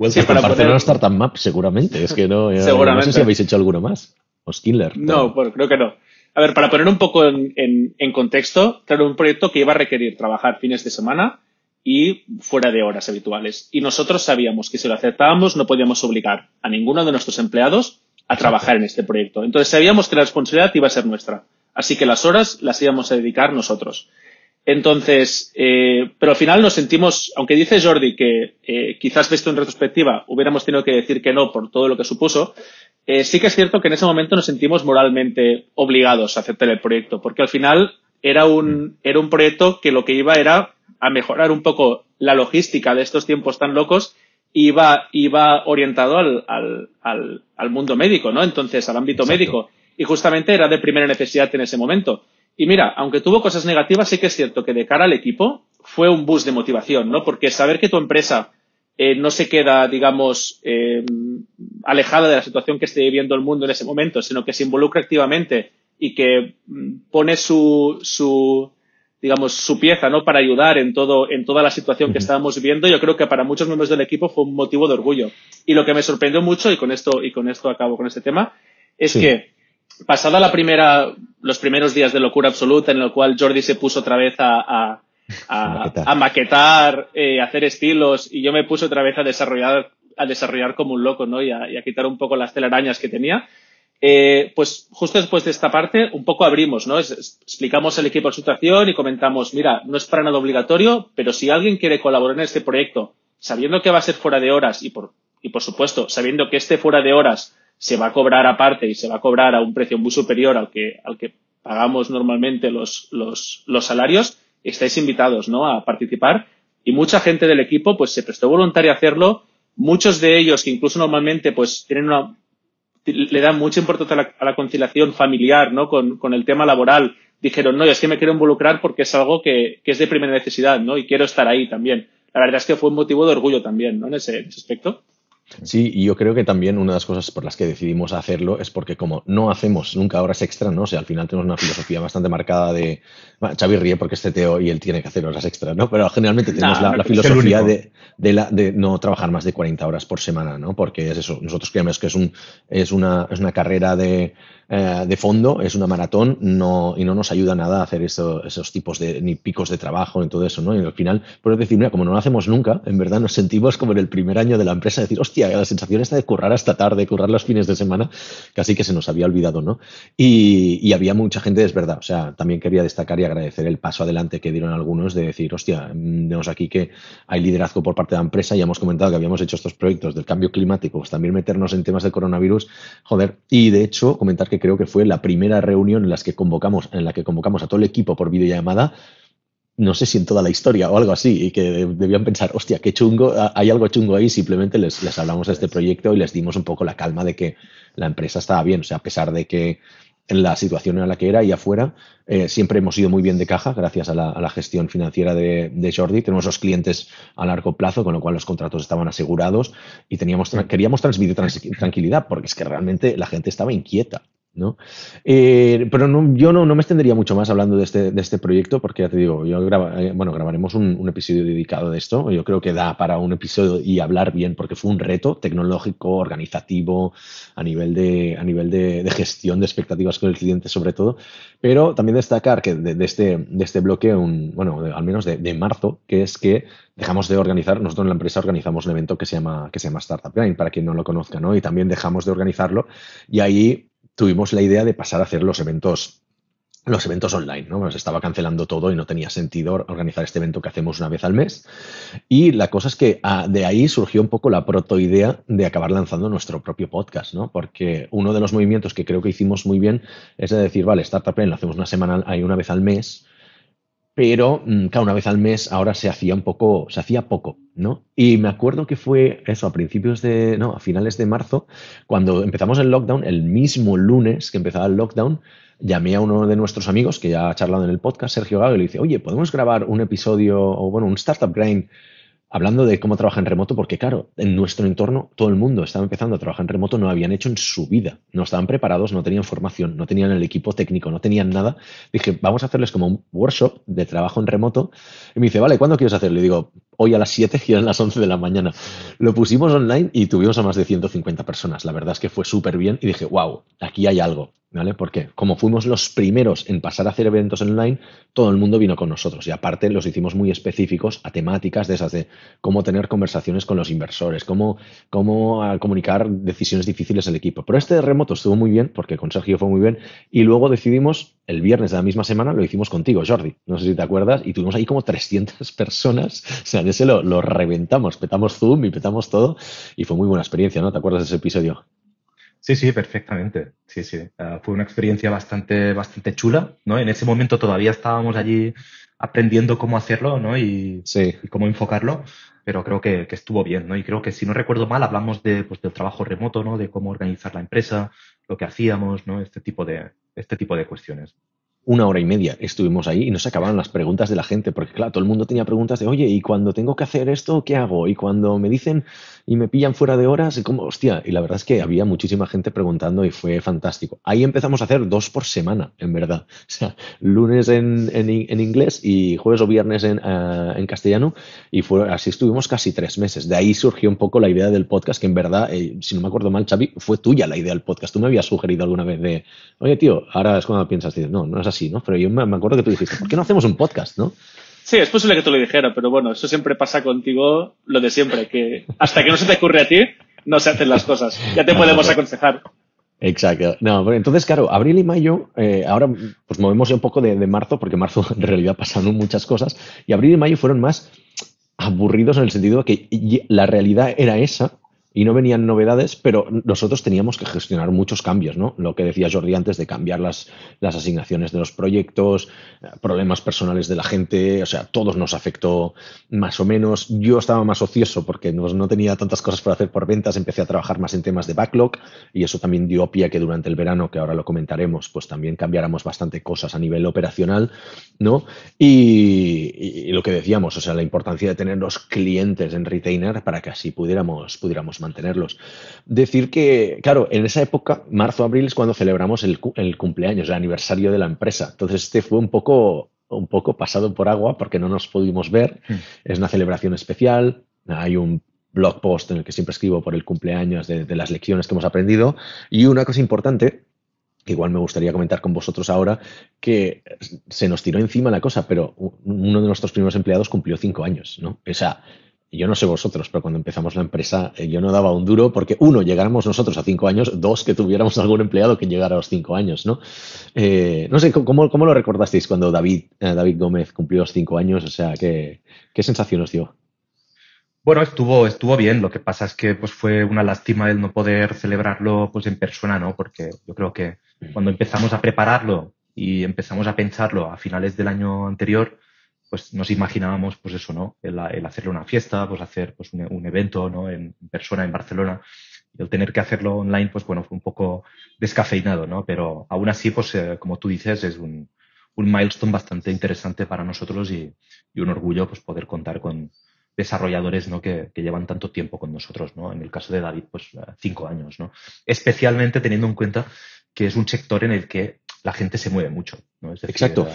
Sí, para Barcelona poner... Startup Map, seguramente. Es que no, seguramente. no sé si habéis hecho alguno más. O Skiller. No, bueno, creo que no. A ver, para poner un poco en, en, en contexto, claro, un proyecto que iba a requerir trabajar fines de semana y fuera de horas habituales. Y nosotros sabíamos que si lo aceptábamos no podíamos obligar a ninguno de nuestros empleados a trabajar en este proyecto. Entonces sabíamos que la responsabilidad iba a ser nuestra. Así que las horas las íbamos a dedicar nosotros. Entonces, eh, pero al final nos sentimos, aunque dice Jordi que eh, quizás visto en retrospectiva hubiéramos tenido que decir que no por todo lo que supuso, eh, sí que es cierto que en ese momento nos sentimos moralmente obligados a aceptar el proyecto, porque al final era un, era un proyecto que lo que iba era a mejorar un poco la logística de estos tiempos tan locos iba, iba orientado al, al, al, al mundo médico, ¿no? Entonces, al ámbito Exacto. médico. Y justamente era de primera necesidad en ese momento. Y mira, aunque tuvo cosas negativas, sí que es cierto que de cara al equipo fue un boost de motivación, ¿no? Porque saber que tu empresa eh, no se queda, digamos, eh, alejada de la situación que esté viviendo el mundo en ese momento, sino que se involucra activamente y que mm, pone su, su, digamos, su pieza, ¿no? Para ayudar en todo, en toda la situación que estábamos viviendo, yo creo que para muchos miembros del equipo fue un motivo de orgullo. Y lo que me sorprendió mucho, y con esto, y con esto acabo con este tema, es sí. que pasada la primera, los primeros días de locura absoluta en el cual Jordi se puso otra vez a, a, a maquetar, a maquetar eh, hacer estilos y yo me puse otra vez a desarrollar, a desarrollar como un loco, ¿no? Y a, y a quitar un poco las telarañas que tenía. Eh, pues justo después de esta parte, un poco abrimos, ¿no? Explicamos el equipo de situación y comentamos, mira, no es para nada obligatorio, pero si alguien quiere colaborar en este proyecto, sabiendo que va a ser fuera de horas y por, y por supuesto, sabiendo que este fuera de horas se va a cobrar aparte y se va a cobrar a un precio muy superior al que, al que pagamos normalmente los, los, los salarios, estáis invitados, ¿no? A participar. Y mucha gente del equipo, pues, se prestó voluntaria a hacerlo. Muchos de ellos, que incluso normalmente, pues, tienen una, le dan mucha importancia a la, a la conciliación familiar, ¿no? Con, con, el tema laboral. Dijeron, no, es que me quiero involucrar porque es algo que, que, es de primera necesidad, ¿no? Y quiero estar ahí también. La verdad es que fue un motivo de orgullo también, ¿no? En ese, en ese aspecto. Sí, y yo creo que también una de las cosas por las que decidimos hacerlo es porque como no hacemos nunca horas extra, ¿no? O sea, al final tenemos una filosofía bastante marcada de... Bueno, Xavi ríe porque es CTO y él tiene que hacer horas extra, ¿no? Pero generalmente tenemos la, la, filosofía de, de, la, de, no trabajar más de 40 horas por semana, ¿no? Porque es eso, nosotros creemos que es, un, es, una, es una carrera de, eh, de fondo, es una maratón no, y no nos ayuda nada a hacer eso, esos tipos de ni picos de trabajo y todo eso, ¿no? Y al final, por decir, mira, como no lo hacemos nunca, en verdad nos sentimos como en el primer año de la empresa, decir, hostia, la sensación está de currar hasta tarde, currar los fines de semana, casi que se nos había olvidado, ¿no? Y, y había mucha gente, es verdad, o sea, también quería destacar y agradecer el paso adelante que dieron algunos de decir, hostia, vemos aquí que hay liderazgo por parte de la empresa, ya hemos comentado que habíamos hecho estos proyectos del cambio climático, pues también meternos en temas de coronavirus, joder, y de hecho comentar que creo que fue la primera reunión en, las que convocamos, en la que convocamos a todo el equipo por videollamada, no sé si en toda la historia o algo así, y que debían pensar, hostia, qué chungo, hay algo chungo ahí, simplemente les, les hablamos de este proyecto y les dimos un poco la calma de que la empresa estaba bien, o sea, a pesar de que en la situación en la que era y afuera. Eh, siempre hemos ido muy bien de caja gracias a la, a la gestión financiera de, de, Jordi. Tenemos los clientes a largo plazo, con lo cual los contratos estaban asegurados y teníamos, queríamos transmitir trans, tranquilidad porque es que realmente la gente estaba inquieta. ¿No? Eh, pero no, yo no, no, me extendería mucho más hablando de este, de este proyecto, porque ya te digo, yo graba, eh, bueno, grabaremos un, episodio dedicado de esto. Yo creo que da para un episodio y hablar bien, porque fue un reto tecnológico, organizativo, a nivel de, a nivel de, gestión de expectativas con el cliente, sobre todo. Pero también destacar que de, este, de este bloque, un, bueno, al menos de, de marzo, que es que dejamos de organizar, nosotros en la empresa organizamos un evento que se llama, que se llama Startup Grind, para quien no lo conozca, ¿no? Y también dejamos de organizarlo y ahí tuvimos la idea de pasar a hacer los eventos los eventos online, ¿no? Nos estaba cancelando todo y no tenía sentido organizar este evento que hacemos una vez al mes. Y la cosa es que ah, de ahí surgió un poco la protoidea de acabar lanzando nuestro propio podcast, ¿no? Porque uno de los movimientos que creo que hicimos muy bien es de decir, vale, Startup Plan lo hacemos una semana, hay una vez al mes, pero mm, cada una vez al mes ahora se hacía un poco, se hacía poco, ¿no? Y me acuerdo que fue eso, a principios de, no, a finales de marzo, cuando empezamos el lockdown, el mismo lunes que empezaba el lockdown, llamé a uno de nuestros amigos que ya ha charlado en el podcast, Sergio Gago, y le dice, oye, ¿podemos grabar un episodio o, bueno, un Startup Grind hablando de cómo trabaja en remoto, porque claro, en nuestro entorno todo el mundo estaba empezando a trabajar en remoto, no habían hecho en su vida, no estaban preparados, no tenían formación, no tenían el equipo técnico, no tenían nada. Dije, vamos a hacerles como un workshop de trabajo en remoto. Y me dice, vale, ¿cuándo quieres hacerlo? Le digo, hoy a las 7 y a las 11 de la mañana. Lo pusimos online y tuvimos a más de 150 personas. La verdad es que fue súper bien y dije, wow, aquí hay algo. ¿Vale? Porque como fuimos los primeros en pasar a hacer eventos online, todo el mundo vino con nosotros. Y aparte los hicimos muy específicos a temáticas de esas de cómo tener conversaciones con los inversores, cómo, cómo ah, comunicar decisiones difíciles al equipo. Pero este remoto estuvo muy bien, porque con Sergio fue muy bien. Y luego decidimos, el viernes de la misma semana, lo hicimos contigo, Jordi. No sé si te acuerdas. Y tuvimos ahí como 300 personas. O sea, en ese lo, lo reventamos. Petamos Zoom y petamos todo. Y fue muy buena experiencia, ¿no? ¿Te acuerdas de ese episodio? Sí, sí, perfectamente. Sí, sí. Uh, fue una experiencia bastante, bastante chula, ¿no? En ese momento todavía estábamos allí aprendiendo cómo hacerlo, ¿no? Y, sí. y cómo enfocarlo, pero creo que, que, estuvo bien, ¿no? Y creo que si no recuerdo mal, hablamos de, pues, del trabajo remoto, ¿no? De cómo organizar la empresa, lo que hacíamos, ¿no? Este tipo de, este tipo de cuestiones una hora y media estuvimos ahí y nos acababan las preguntas de la gente, porque claro, todo el mundo tenía preguntas de, oye, ¿y cuando tengo que hacer esto, qué hago? Y cuando me dicen y me pillan fuera de horas, como, hostia, y la verdad es que había muchísima gente preguntando y fue fantástico. Ahí empezamos a hacer dos por semana, en verdad. O sea, lunes en, en, inglés y jueves o viernes en, uh, en, castellano, y así estuvimos casi tres meses. De ahí surgió un poco la idea del podcast, que en verdad, eh, si no me acuerdo mal, Xavi, fue tuya la idea del podcast. Tú me habías sugerido alguna vez de, oye, tío, ahora es cuando piensas, no, no es así, ¿no? Pero yo me, acuerdo que tú dijiste, ¿por qué no hacemos un podcast, no? Sí, es posible que te lo dijera, pero bueno, eso siempre pasa contigo, lo de siempre, que hasta que no se te ocurre a ti, no se hacen las cosas. Ya te podemos aconsejar. Exacto. No, entonces, claro, abril y mayo, eh, ahora pues movemos un poco de, de, marzo, porque marzo en realidad pasaron muchas cosas, y abril y mayo fueron más aburridos en el sentido de que la realidad era esa, y no venían novedades, pero nosotros teníamos que gestionar muchos cambios, ¿no? Lo que decía Jordi antes de cambiar las, las asignaciones de los proyectos, problemas personales de la gente, o sea, todos nos afectó más o menos. Yo estaba más ocioso porque no, tenía tantas cosas por hacer por ventas, empecé a trabajar más en temas de backlog y eso también dio pie a que durante el verano, que ahora lo comentaremos, pues también cambiáramos bastante cosas a nivel operacional, ¿no? Y, y lo que decíamos, o sea, la importancia de tener los clientes en retainer para que así pudiéramos, pudiéramos mantenerlos. Decir que, claro, en esa época, marzo-abril, es cuando celebramos el, el, cumpleaños, el aniversario de la empresa. Entonces, este fue un poco, un poco pasado por agua porque no nos pudimos ver. Mm. Es una celebración especial. Hay un blog post en el que siempre escribo por el cumpleaños de, de las lecciones que hemos aprendido. Y una cosa importante que igual me gustaría comentar con vosotros ahora, que se nos tiró encima la cosa, pero uno de nuestros primeros empleados cumplió cinco años, ¿no? O sea, yo no sé vosotros, pero cuando empezamos la empresa eh, yo no daba un duro porque, uno, llegáramos nosotros a cinco años, dos, que tuviéramos algún empleado que llegara a los cinco años, ¿no? Eh, no sé, ¿cómo, ¿cómo, lo recordasteis cuando David, eh, David Gómez cumplió los cinco años? O sea, ¿qué, ¿qué sensación os dio? Bueno, estuvo, estuvo bien. Lo que pasa es que pues, fue una lástima el no poder celebrarlo pues, en persona, ¿no? Porque yo creo que cuando empezamos a prepararlo y empezamos a pensarlo a finales del año anterior, pues nos imaginábamos, pues eso, ¿no? El, el hacerle una fiesta, pues hacer pues un, un evento, ¿no? En, persona, en Barcelona. Y el tener que hacerlo online, pues bueno, fue un poco descafeinado, ¿no? Pero aún así, pues eh, como tú dices, es un, un milestone bastante interesante para nosotros y, y, un orgullo, pues poder contar con desarrolladores, ¿no? Que, que, llevan tanto tiempo con nosotros, ¿no? En el caso de David, pues eh, cinco años, ¿no? Especialmente teniendo en cuenta que es un sector en el que la gente se mueve mucho, ¿no? Es decir, Exacto.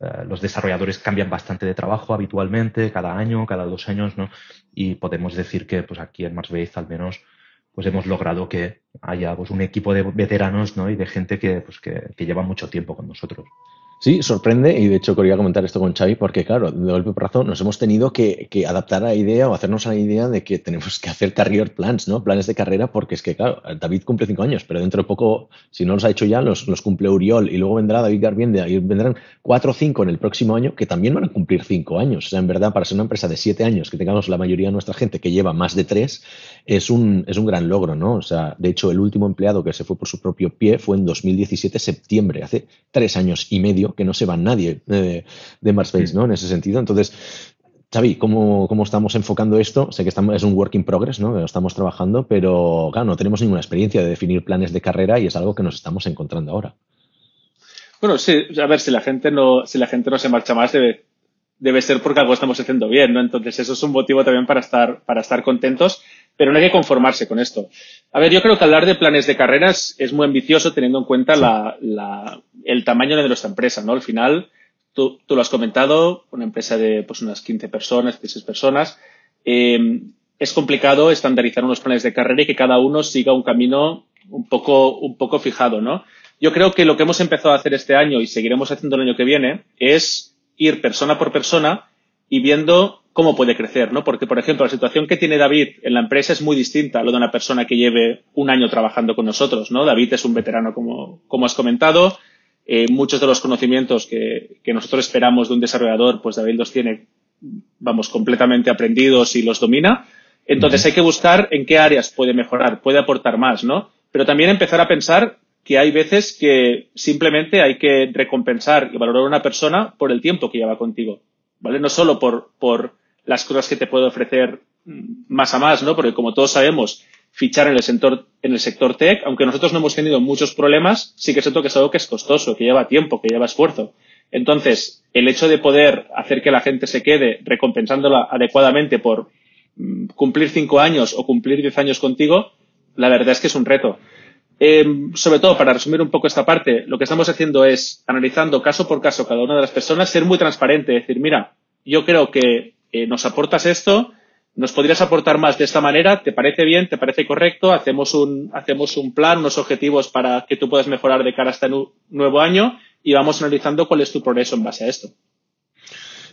Uh, los desarrolladores cambian bastante de trabajo habitualmente, cada año, cada dos años, ¿no? Y podemos decir que, pues aquí en Marsbase al menos, pues hemos logrado que haya pues, un equipo de veteranos, ¿no? Y de gente que, pues, que, que lleva mucho tiempo con nosotros. Sí, sorprende y de hecho quería comentar esto con Xavi porque claro, de golpe por nos hemos tenido que, adaptar a la idea o hacernos a la idea de que tenemos que hacer career plans, ¿no? Planes de carrera porque es que claro, David cumple cinco años, pero dentro de poco, si no los ha hecho ya, los, cumple Uriol y luego vendrá David Garbiende y vendrán cuatro o cinco en el próximo año que también van a cumplir cinco años. O sea, en verdad, para ser una empresa de siete años, que tengamos la mayoría de nuestra gente que lleva más de tres, es un, es un gran logro, ¿no? O sea, de hecho, el último empleado que se fue por su propio pie fue en 2017, septiembre, hace tres años y medio que no se va nadie de, de Marspace, ¿no? En ese sentido. Entonces, Xavi, ¿cómo, ¿cómo, estamos enfocando esto? Sé que estamos, es un work in progress, ¿no? Que estamos trabajando, pero claro, no tenemos ninguna experiencia de definir planes de carrera y es algo que nos estamos encontrando ahora. Bueno, sí, a ver, si la gente no, si la gente no se marcha más, debe, debe ser porque algo estamos haciendo bien, ¿no? Entonces, eso es un motivo también para estar, para estar contentos, pero no hay que conformarse con esto. A ver, yo creo que hablar de planes de carreras es muy ambicioso teniendo en cuenta la, la, el tamaño de nuestra empresa, ¿no? Al final, tú, tú, lo has comentado, una empresa de pues unas 15 personas, 16 personas, eh, es complicado estandarizar unos planes de carrera y que cada uno siga un camino un poco, un poco fijado, ¿no? Yo creo que lo que hemos empezado a hacer este año y seguiremos haciendo el año que viene es ir persona por persona y viendo cómo puede crecer, ¿no? Porque, por ejemplo, la situación que tiene David en la empresa es muy distinta a lo de una persona que lleve un año trabajando con nosotros, ¿no? David es un veterano, como, como has comentado. Eh, muchos de los conocimientos que, que, nosotros esperamos de un desarrollador, pues David los tiene, vamos, completamente aprendidos y los domina. Entonces hay que buscar en qué áreas puede mejorar, puede aportar más, ¿no? Pero también empezar a pensar que hay veces que simplemente hay que recompensar y valorar a una persona por el tiempo que lleva contigo, ¿vale? No solo por, por las cosas que te puede ofrecer más a más, ¿no? Porque como todos sabemos, fichar en el sector, en el sector tech, aunque nosotros no hemos tenido muchos problemas, sí que siento que es algo que es costoso, que lleva tiempo, que lleva esfuerzo. Entonces, el hecho de poder hacer que la gente se quede recompensándola adecuadamente por cumplir cinco años o cumplir diez años contigo, la verdad es que es un reto. Eh, sobre todo, para resumir un poco esta parte, lo que estamos haciendo es, analizando caso por caso cada una de las personas, ser muy transparente, decir, mira, yo creo que eh, nos aportas esto, nos podrías aportar más de esta manera, ¿te parece bien? ¿Te parece correcto? Hacemos un, hacemos un plan, unos objetivos para que tú puedas mejorar de cara a este nu nuevo año y vamos analizando cuál es tu progreso en base a esto.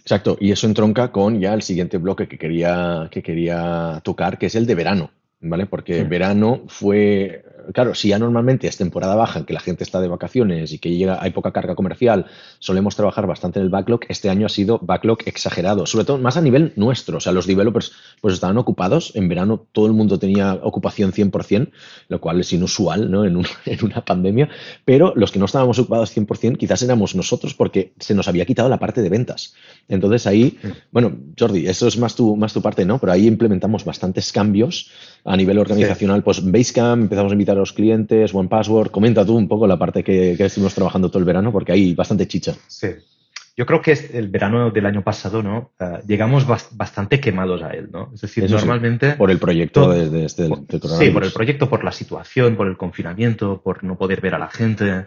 Exacto, y eso entronca con ya el siguiente bloque que quería, que quería tocar, que es el de verano. ¿Vale? Porque sí. verano fue, claro, si ya normalmente es temporada baja, en que la gente está de vacaciones y que llega, hay poca carga comercial, solemos trabajar bastante en el backlog, este año ha sido backlog exagerado, sobre todo más a nivel nuestro, o sea, los developers pues estaban ocupados, en verano todo el mundo tenía ocupación 100%, lo cual es inusual, ¿no? En, un, en una pandemia, pero los que no estábamos ocupados 100% quizás éramos nosotros porque se nos había quitado la parte de ventas. Entonces ahí, bueno, Jordi, eso es más tu, más tu parte, ¿no? Pero ahí implementamos bastantes cambios a nivel organizacional, sí. pues Basecamp, empezamos a invitar a los clientes, One Password. Comenta tú un poco la parte que, que estuvimos trabajando todo el verano, porque hay bastante chicha. Sí. Yo creo que es el verano del año pasado, ¿no? Uh, llegamos bast bastante quemados a él, ¿no? Es decir, Eso normalmente. Sí, por el proyecto todo, de, de, este. Por, sí, por el proyecto, por la situación, por el confinamiento, por no poder ver a la gente,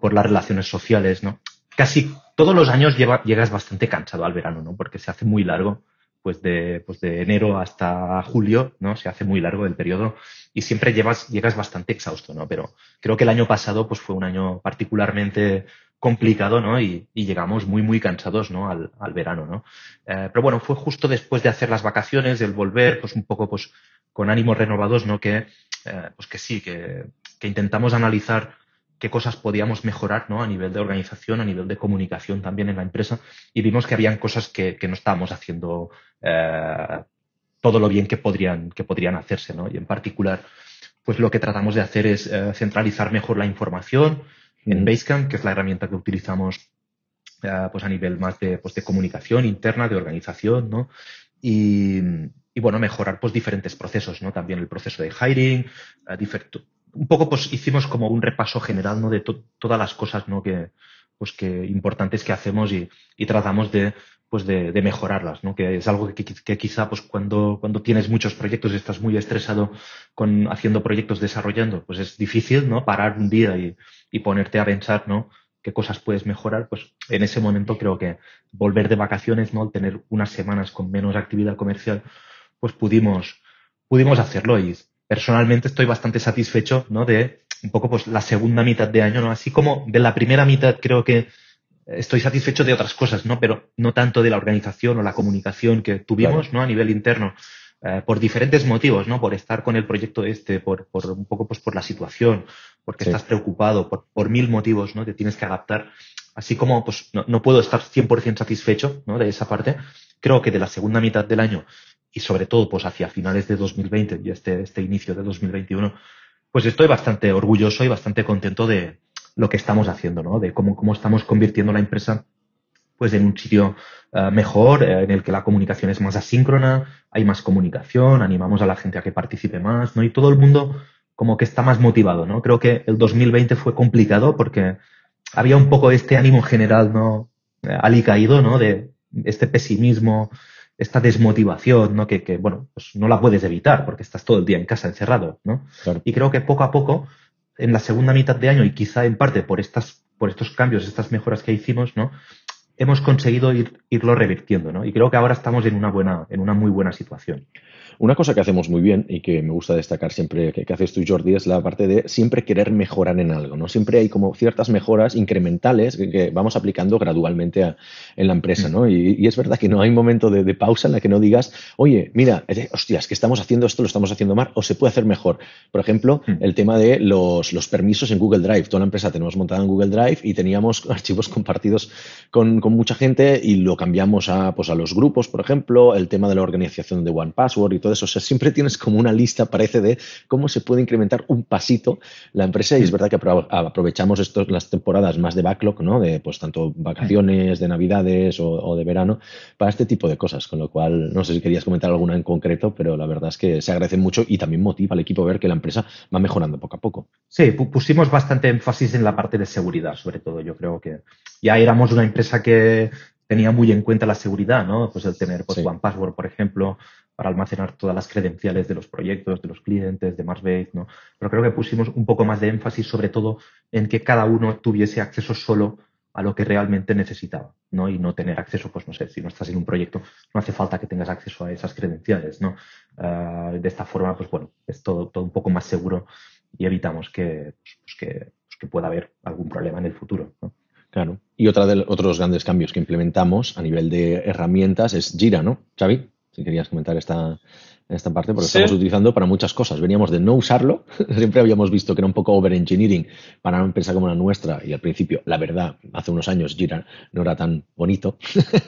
por las relaciones sociales, ¿no? Casi todos los años lleva, llegas bastante cansado al verano, ¿no? Porque se hace muy largo pues de, pues de enero hasta julio, ¿no? Se hace muy largo el periodo y siempre llevas, llegas bastante exhausto, ¿no? Pero creo que el año pasado, pues fue un año particularmente complicado, ¿no? Y, y llegamos muy, muy cansados, ¿no? Al, al verano, ¿no? Eh, pero bueno, fue justo después de hacer las vacaciones, del volver, pues un poco, pues, con ánimos renovados, ¿no? Que, eh, pues que sí, que, que intentamos analizar qué cosas podíamos mejorar ¿no? a nivel de organización, a nivel de comunicación también en la empresa y vimos que habían cosas que, que no estábamos haciendo eh, todo lo bien que podrían, que podrían hacerse. ¿no? Y en particular, pues lo que tratamos de hacer es eh, centralizar mejor la información en Basecamp, que es la herramienta que utilizamos eh, pues a nivel más de, pues de comunicación interna, de organización, ¿no? Y, y bueno, mejorar pues diferentes procesos, ¿no? También el proceso de hiring, un poco pues hicimos como un repaso general ¿no? de to todas las cosas ¿no? que, pues, que importantes que hacemos y, tratamos de, pues de, mejorarlas, ¿no? que es algo que, quizá pues cuando, cuando tienes muchos proyectos y estás muy estresado con haciendo proyectos desarrollando, pues es difícil ¿no? parar un día y, y ponerte a pensar ¿no? qué cosas puedes mejorar, pues en ese momento creo que volver de vacaciones, ¿no? tener unas semanas con menos actividad comercial, pues pudimos, pudimos hacerlo y personalmente estoy bastante satisfecho, ¿no? De un poco pues la segunda mitad de año, ¿no? Así como de la primera mitad creo que estoy satisfecho de otras cosas, ¿no? Pero no tanto de la organización o la comunicación que tuvimos, claro. ¿no? A nivel interno. Eh, por diferentes motivos, ¿no? Por estar con el proyecto este, por, por un poco pues por la situación, porque sí. estás preocupado, por, por mil motivos, ¿no? Te tienes que adaptar. Así como pues no, no puedo estar 100% satisfecho, ¿no? De esa parte. Creo que de la segunda mitad del año y sobre todo pues hacia finales de 2020 y este, este inicio de 2021, pues estoy bastante orgulloso y bastante contento de lo que estamos haciendo, ¿no? De cómo, cómo estamos convirtiendo la empresa pues en un sitio eh, mejor, eh, en el que la comunicación es más asíncrona, hay más comunicación, animamos a la gente a que participe más, ¿no? Y todo el mundo como que está más motivado, ¿no? Creo que el 2020 fue complicado porque había un poco este ánimo general, ¿no? Eh, alicaído, ¿no? De este pesimismo, esta desmotivación, ¿no? Que, que, bueno, pues no la puedes evitar porque estás todo el día en casa encerrado, ¿no? Y creo que poco a poco, en la segunda mitad de año y quizá en parte por estas, por estos cambios, estas mejoras que hicimos, ¿no? hemos conseguido ir, irlo revirtiendo, ¿no? Y creo que ahora estamos en una buena, en una muy buena situación. Una cosa que hacemos muy bien y que me gusta destacar siempre que, haces tú, Jordi, es la parte de siempre querer mejorar en algo, ¿no? Siempre hay como ciertas mejoras incrementales que, vamos aplicando gradualmente en la empresa, ¿no? Y, es verdad que no hay momento de, pausa en la que no digas, oye, mira, hostias, que estamos haciendo esto, lo estamos haciendo mal, o se puede hacer mejor. Por ejemplo, mm. el tema de los, los, permisos en Google Drive. Toda la empresa tenemos montada en Google Drive y teníamos archivos compartidos con, con mucha gente y lo cambiamos a, pues, a los grupos, por ejemplo, el tema de la organización de One Password y todo eso. O sea, siempre tienes como una lista, parece, de cómo se puede incrementar un pasito la empresa y es verdad que aprovechamos estos, las temporadas más de backlog, ¿no? De pues tanto vacaciones, de navidades o, de verano, para este tipo de cosas. Con lo cual, no sé si querías comentar alguna en concreto, pero la verdad es que se agradece mucho y también motiva al equipo ver que la empresa va mejorando poco a poco. Sí, pusimos bastante énfasis en la parte de seguridad, sobre todo. Yo creo que ya éramos una empresa que tenía muy en cuenta la seguridad, ¿no? Pues el tener pues, One Password, por ejemplo, para almacenar todas las credenciales de los proyectos, de los clientes, de Marsbase, ¿no? Pero creo que pusimos un poco más de énfasis sobre todo en que cada uno tuviese acceso solo a lo que realmente necesitaba, ¿no? Y no tener acceso, pues no sé, si no estás en un proyecto, no hace falta que tengas acceso a esas credenciales, ¿no? Ah, de esta forma, pues bueno, es todo, un poco más seguro y evitamos que, pues, que, pues, que pueda haber algún problema en el futuro, ¿no? Claro. Y otra de otros grandes cambios que implementamos a nivel de herramientas es Jira, ¿no? Xavi, si querías comentar esta, esta parte, porque estamos utilizando para muchas cosas. Veníamos de no usarlo, siempre habíamos visto que era un poco over-engineering para una empresa como la nuestra, y al principio, la verdad, hace unos años Jira no era tan bonito,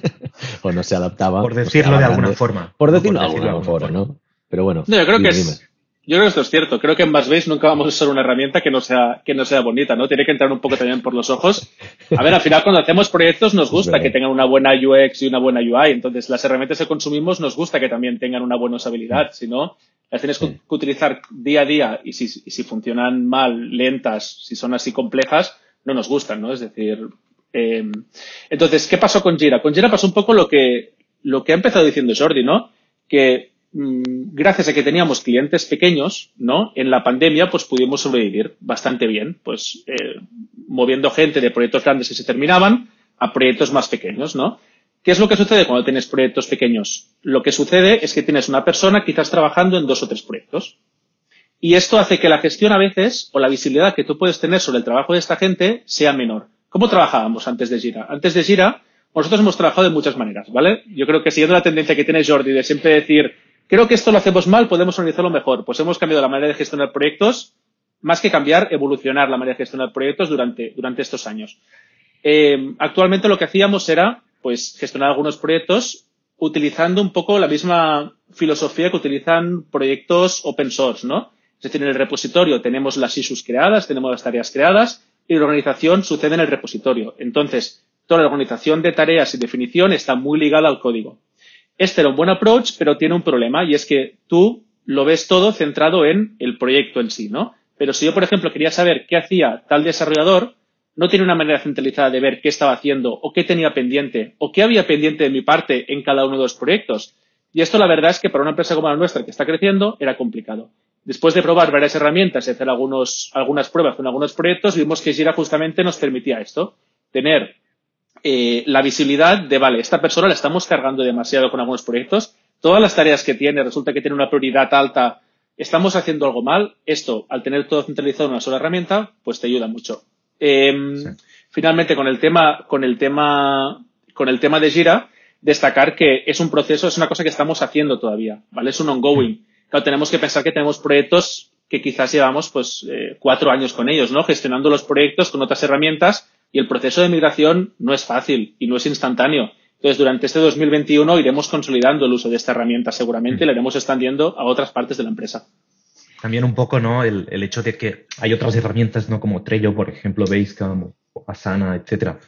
o no se adaptaba. Por decirlo de alguna forma. Por decirlo de alguna, forma, ¿no? Pero bueno. No, yo creo que es, yo creo que esto es cierto. Creo que en Bassbase nunca vamos a usar una herramienta que no sea, que no sea bonita, ¿no? Tiene que entrar un poco también por los ojos. A ver, al final cuando hacemos proyectos nos gusta que tengan una buena UX y una buena UI. Entonces, las herramientas que consumimos nos gusta que también tengan una buena usabilidad. Si no, las tienes que utilizar día a día y si, y si funcionan mal, lentas, si son así complejas, no nos gustan, ¿no? Es decir, eh, entonces, ¿qué pasó con Jira? Con Jira pasó un poco lo que, lo que ha empezado diciendo Jordi, ¿no? Que gracias a que teníamos clientes pequeños, ¿no? En la pandemia, pues pudimos sobrevivir bastante bien, pues eh, moviendo gente de proyectos grandes que se terminaban a proyectos más pequeños, ¿no? ¿Qué es lo que sucede cuando tienes proyectos pequeños? Lo que sucede es que tienes una persona quizás trabajando en dos o tres proyectos. Y esto hace que la gestión a veces, o la visibilidad que tú puedes tener sobre el trabajo de esta gente, sea menor. ¿Cómo trabajábamos antes de Gira? Antes de Gira, nosotros hemos trabajado de muchas maneras, ¿vale? Yo creo que siguiendo la tendencia que tiene Jordi de siempre decir, Creo que esto lo hacemos mal, podemos organizarlo mejor. Pues hemos cambiado la manera de gestionar proyectos, más que cambiar, evolucionar la manera de gestionar proyectos durante, durante estos años. Eh, actualmente lo que hacíamos era, pues, gestionar algunos proyectos utilizando un poco la misma filosofía que utilizan proyectos open source, ¿no? Es decir, en el repositorio tenemos las issues creadas, tenemos las tareas creadas y la organización sucede en el repositorio. Entonces, toda la organización de tareas y definición está muy ligada al código. Este era un buen approach, pero tiene un problema y es que tú lo ves todo centrado en el proyecto en sí, ¿no? Pero si yo, por ejemplo, quería saber qué hacía tal desarrollador, no tiene una manera centralizada de ver qué estaba haciendo o qué tenía pendiente o qué había pendiente de mi parte en cada uno de los proyectos. Y esto la verdad es que para una empresa como la nuestra que está creciendo era complicado. Después de probar varias herramientas y hacer algunos, algunas pruebas con algunos proyectos, vimos que Jira justamente nos permitía esto, tener eh, la visibilidad de, vale, esta persona la estamos cargando demasiado con algunos proyectos, todas las tareas que tiene, resulta que tiene una prioridad alta, estamos haciendo algo mal, esto, al tener todo centralizado en una sola herramienta, pues te ayuda mucho. Em, finalmente, con el tema, con el tema, con el tema de Gira, destacar que es un proceso, es una cosa que estamos haciendo todavía, ¿vale? Es un ongoing. Claro, tenemos que pensar que tenemos proyectos que quizás llevamos pues eh, cuatro años con ellos, ¿no? Gestionando los proyectos con otras herramientas y el proceso de migración no es fácil y no es instantáneo. Entonces, durante este 2021 iremos consolidando el uso de esta herramienta seguramente y la iremos extendiendo a otras partes de la empresa. También un poco, ¿no? El, hecho de que hay otras herramientas, ¿no? Como Trello, por ejemplo, Basecamp, Asana, etcétera,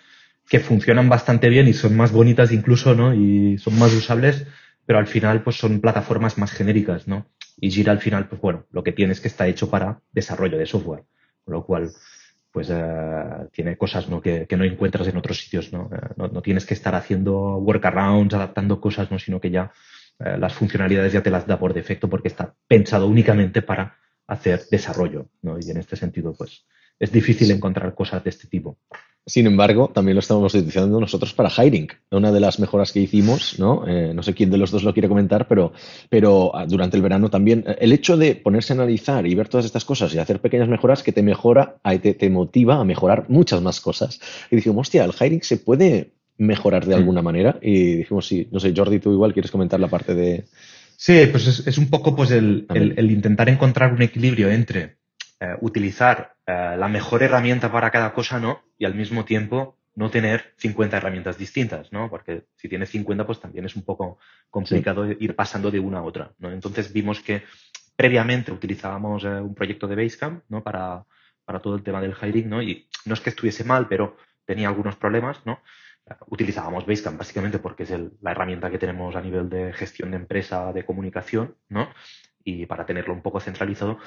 que funcionan bastante bien y son más bonitas incluso, ¿no? Y son más usables, pero al final, pues son plataformas más genéricas, ¿no? Y Jira al final, pues bueno, lo que tiene es que está hecho para desarrollo de software, con lo cual, pues eh, tiene cosas ¿no? Que, no encuentras en otros sitios, ¿no? Eh, ¿no? ¿no? tienes que estar haciendo workarounds, adaptando cosas, ¿no? Sino que ya eh, las funcionalidades ya te las da por defecto porque está pensado únicamente para hacer desarrollo, ¿no? Y en este sentido, pues, es difícil encontrar cosas de este tipo. Sin embargo, también lo estamos utilizando nosotros para hiring. Una de las mejoras que hicimos, ¿no? Eh, no sé quién de los dos lo quiere comentar, pero, pero ah, durante el verano también, eh, el hecho de ponerse a analizar y ver todas estas cosas y hacer pequeñas mejoras que te mejora, te, te motiva a mejorar muchas más cosas. Y dijimos, hostia, el hiring se puede mejorar de alguna manera. Y dijimos, sí, no sé, Jordi, tú igual quieres comentar la parte de... Sí, pues es, un poco pues el, el, intentar encontrar un equilibrio entre eh, utilizar eh, la mejor herramienta para cada cosa, ¿no? Y al mismo tiempo no tener 50 herramientas distintas, ¿no? Porque si tienes 50, pues también es un poco complicado ir pasando de una a otra, ¿no? Entonces vimos que previamente utilizábamos eh, un proyecto de Basecamp, ¿no? Para, para todo el tema del hiring, ¿no? Y no es que estuviese mal, pero tenía algunos problemas, ¿no? utilizábamos Basecamp básicamente porque es la herramienta que tenemos a nivel de gestión de empresa, de comunicación, ¿no? Y para tenerlo un poco centralizado.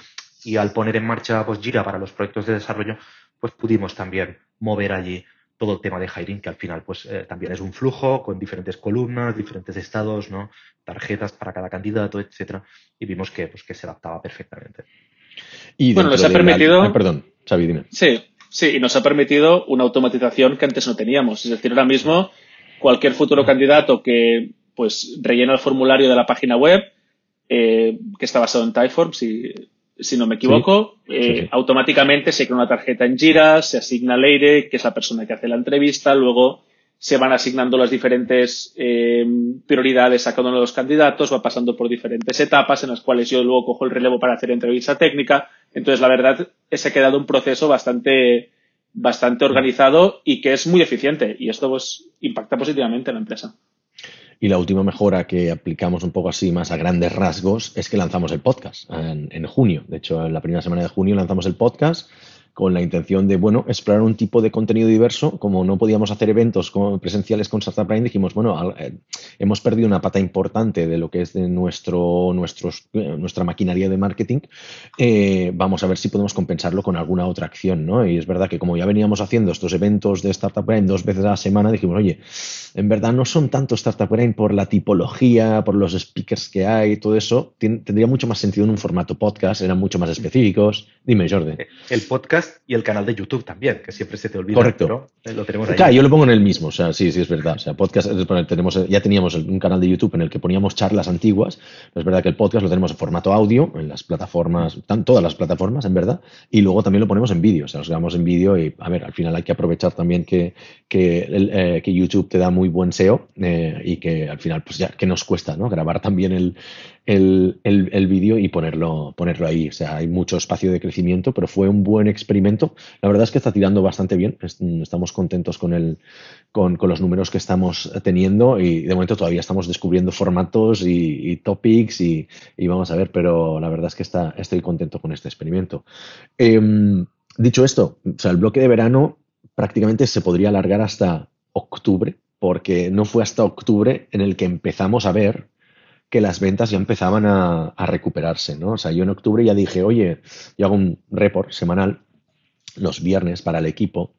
Y al poner en marcha pues, Jira para los proyectos de desarrollo, pues pudimos también mover allí todo el tema de hiring, que al final pues eh, también es un flujo con diferentes columnas, diferentes estados, ¿no? Tarjetas para cada candidato, etcétera. Y vimos que, pues, que se adaptaba perfectamente. Y bueno, les ha permitido. perdón, Xavi, dime. Sí, Sí, y nos ha permitido una automatización que antes no teníamos. Es decir, ahora mismo cualquier futuro candidato que pues rellena el formulario de la página web, eh, que está basado en Typeform, si, si no me equivoco, eh, automáticamente se crea una tarjeta en Jira, se asigna a Leire, que es la persona que hace la entrevista, luego se van asignando las diferentes eh, prioridades a cada uno de los candidatos, va pasando por diferentes etapas en las cuales yo luego cojo el relevo para hacer entrevista técnica. Entonces, la verdad es que ha quedado un proceso bastante, bastante organizado y que es muy eficiente y esto pues impacta positivamente en la empresa. Y la última mejora que aplicamos un poco así más a grandes rasgos es que lanzamos el podcast en, junio. De hecho, en la primera semana de junio lanzamos el podcast con la intención de, bueno, explorar un tipo de contenido diverso. Como no podíamos hacer eventos presenciales con Startup Brain, dijimos, bueno, eh, hemos perdido una pata importante de lo que es de nuestro, nuestros, eh, nuestra maquinaria de marketing. Eh, vamos a ver si podemos compensarlo con alguna otra acción, ¿no? Y es verdad que como ya veníamos haciendo estos eventos de Startup Brain dos veces a la semana, dijimos, oye, en verdad no son tanto Startup Brain por la tipología, por los speakers que hay, todo eso. tendría mucho más sentido en un formato podcast, eran mucho más específicos. Dime, Jordi. El podcast y el canal de YouTube también, que siempre se te olvida. Correcto. Eh, lo tenemos ahí. Claro, yo lo pongo en el mismo, o sea, sí, sí, es verdad. O sea, podcast, tenemos, ya teníamos un canal de YouTube en el que poníamos charlas antiguas, es verdad que el podcast lo tenemos en formato audio, en las plataformas, todas las plataformas, en verdad, y luego también lo ponemos en vídeo, o sea, los grabamos en vídeo y, a ver, al final hay que aprovechar también que, que, eh, YouTube te da muy buen SEO eh, y que al final, pues ya, que nos cuesta, ¿no? Grabar también el, el, el, vídeo y ponerlo, ponerlo ahí. O sea, hay mucho espacio de crecimiento, pero fue un buen experimento. La verdad es que está tirando bastante bien. Estamos contentos con, el, con, con los números que estamos teniendo y de momento todavía estamos descubriendo formatos y, topics y, y, vamos a ver, pero la verdad es que está, estoy contento con este experimento. Em, dicho esto, o sea, el bloque de verano prácticamente se podría alargar hasta octubre, porque no fue hasta octubre en el que empezamos a ver que las ventas ya empezaban a, recuperarse, ¿no? O sea, yo en octubre ya dije, oye, yo hago un report semanal los viernes para el equipo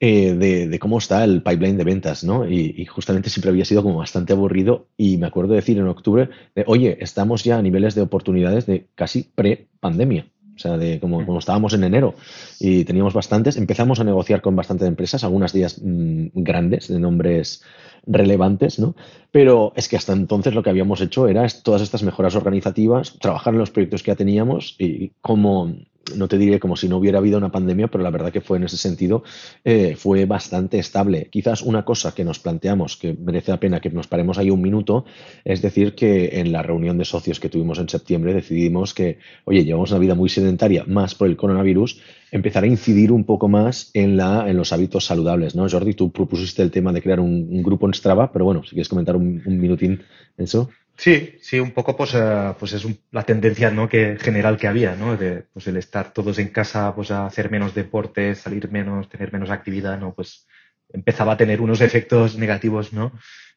eh, de, cómo está el pipeline de ventas, ¿no? Y, justamente siempre había sido como bastante aburrido y me acuerdo de decir en octubre, de, oye, estamos ya a niveles de oportunidades de casi pre-pandemia. O sea, de como, como, estábamos en enero y teníamos bastantes, empezamos a negociar con bastantes empresas, algunas de ellas mm, grandes, de nombres relevantes, ¿no? Pero es que hasta entonces lo que habíamos hecho era todas estas mejoras organizativas, trabajar en los proyectos que ya teníamos y como no te diré como si no hubiera habido una pandemia, pero la verdad que fue en ese sentido, eh, fue bastante estable. Quizás una cosa que nos planteamos, que merece la pena que nos paremos ahí un minuto, es decir, que en la reunión de socios que tuvimos en septiembre decidimos que, oye, llevamos una vida muy sedentaria, más por el coronavirus, empezar a incidir un poco más en, la, en los hábitos saludables, ¿no? Jordi, tú propusiste el tema de crear un, grupo en Strava, pero bueno, si quieres comentar un, un minutín eso. Sí, sí, un poco pues, eh, pues es la tendencia ¿no? que, general que había, ¿no? De, pues el estar todos en casa, pues a hacer menos deporte, salir menos, tener menos actividad, ¿no? Pues empezaba a tener unos efectos negativos, ¿no?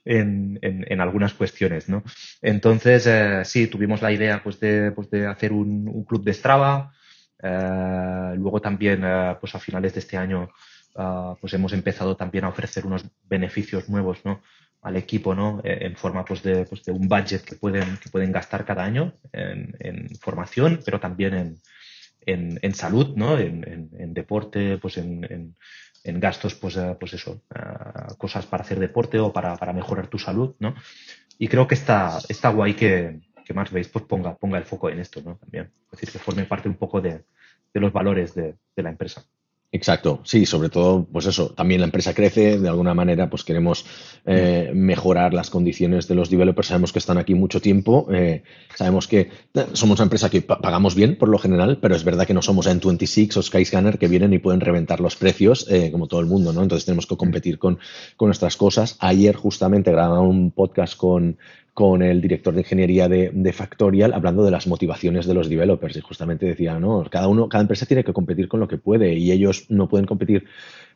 En, en, algunas cuestiones, ¿no? Entonces, eh, sí, tuvimos la idea pues de, pues de hacer un, club de Strava. Eh, luego también, pues a finales de este año, pues hemos empezado también a ofrecer unos beneficios nuevos, ¿no? al equipo ¿no? Eh, en forma pues de, pues de, un budget que pueden, que pueden gastar cada año en, formación, pero también en, en, en salud, ¿no? en, deporte, pues en, gastos, pues, eh, pues eso, eh, cosas para hacer deporte o para, para, mejorar tu salud. ¿no? Y creo que está, está guay que, que más veis pues ponga, ponga el foco en esto ¿no? también. Es decir, que forme parte un poco de, de los valores de, de la empresa. Exacto, sí, sobre todo, pues eso, también la empresa crece, de alguna manera, pues queremos eh, mejorar las condiciones de los developers, sabemos que están aquí mucho tiempo, eh, sabemos que eh, somos una empresa que pagamos bien por lo general, pero es verdad que no somos N26 o Skyscanner que vienen y pueden reventar los precios como todo el mundo, ¿no? Entonces tenemos que competir con, con nuestras cosas. Ayer justamente grababa un podcast con, con el director de ingeniería de, Factorial hablando de las motivaciones de los developers y justamente decía, no, cada uno, cada empresa tiene que competir con lo que puede y ellos no pueden competir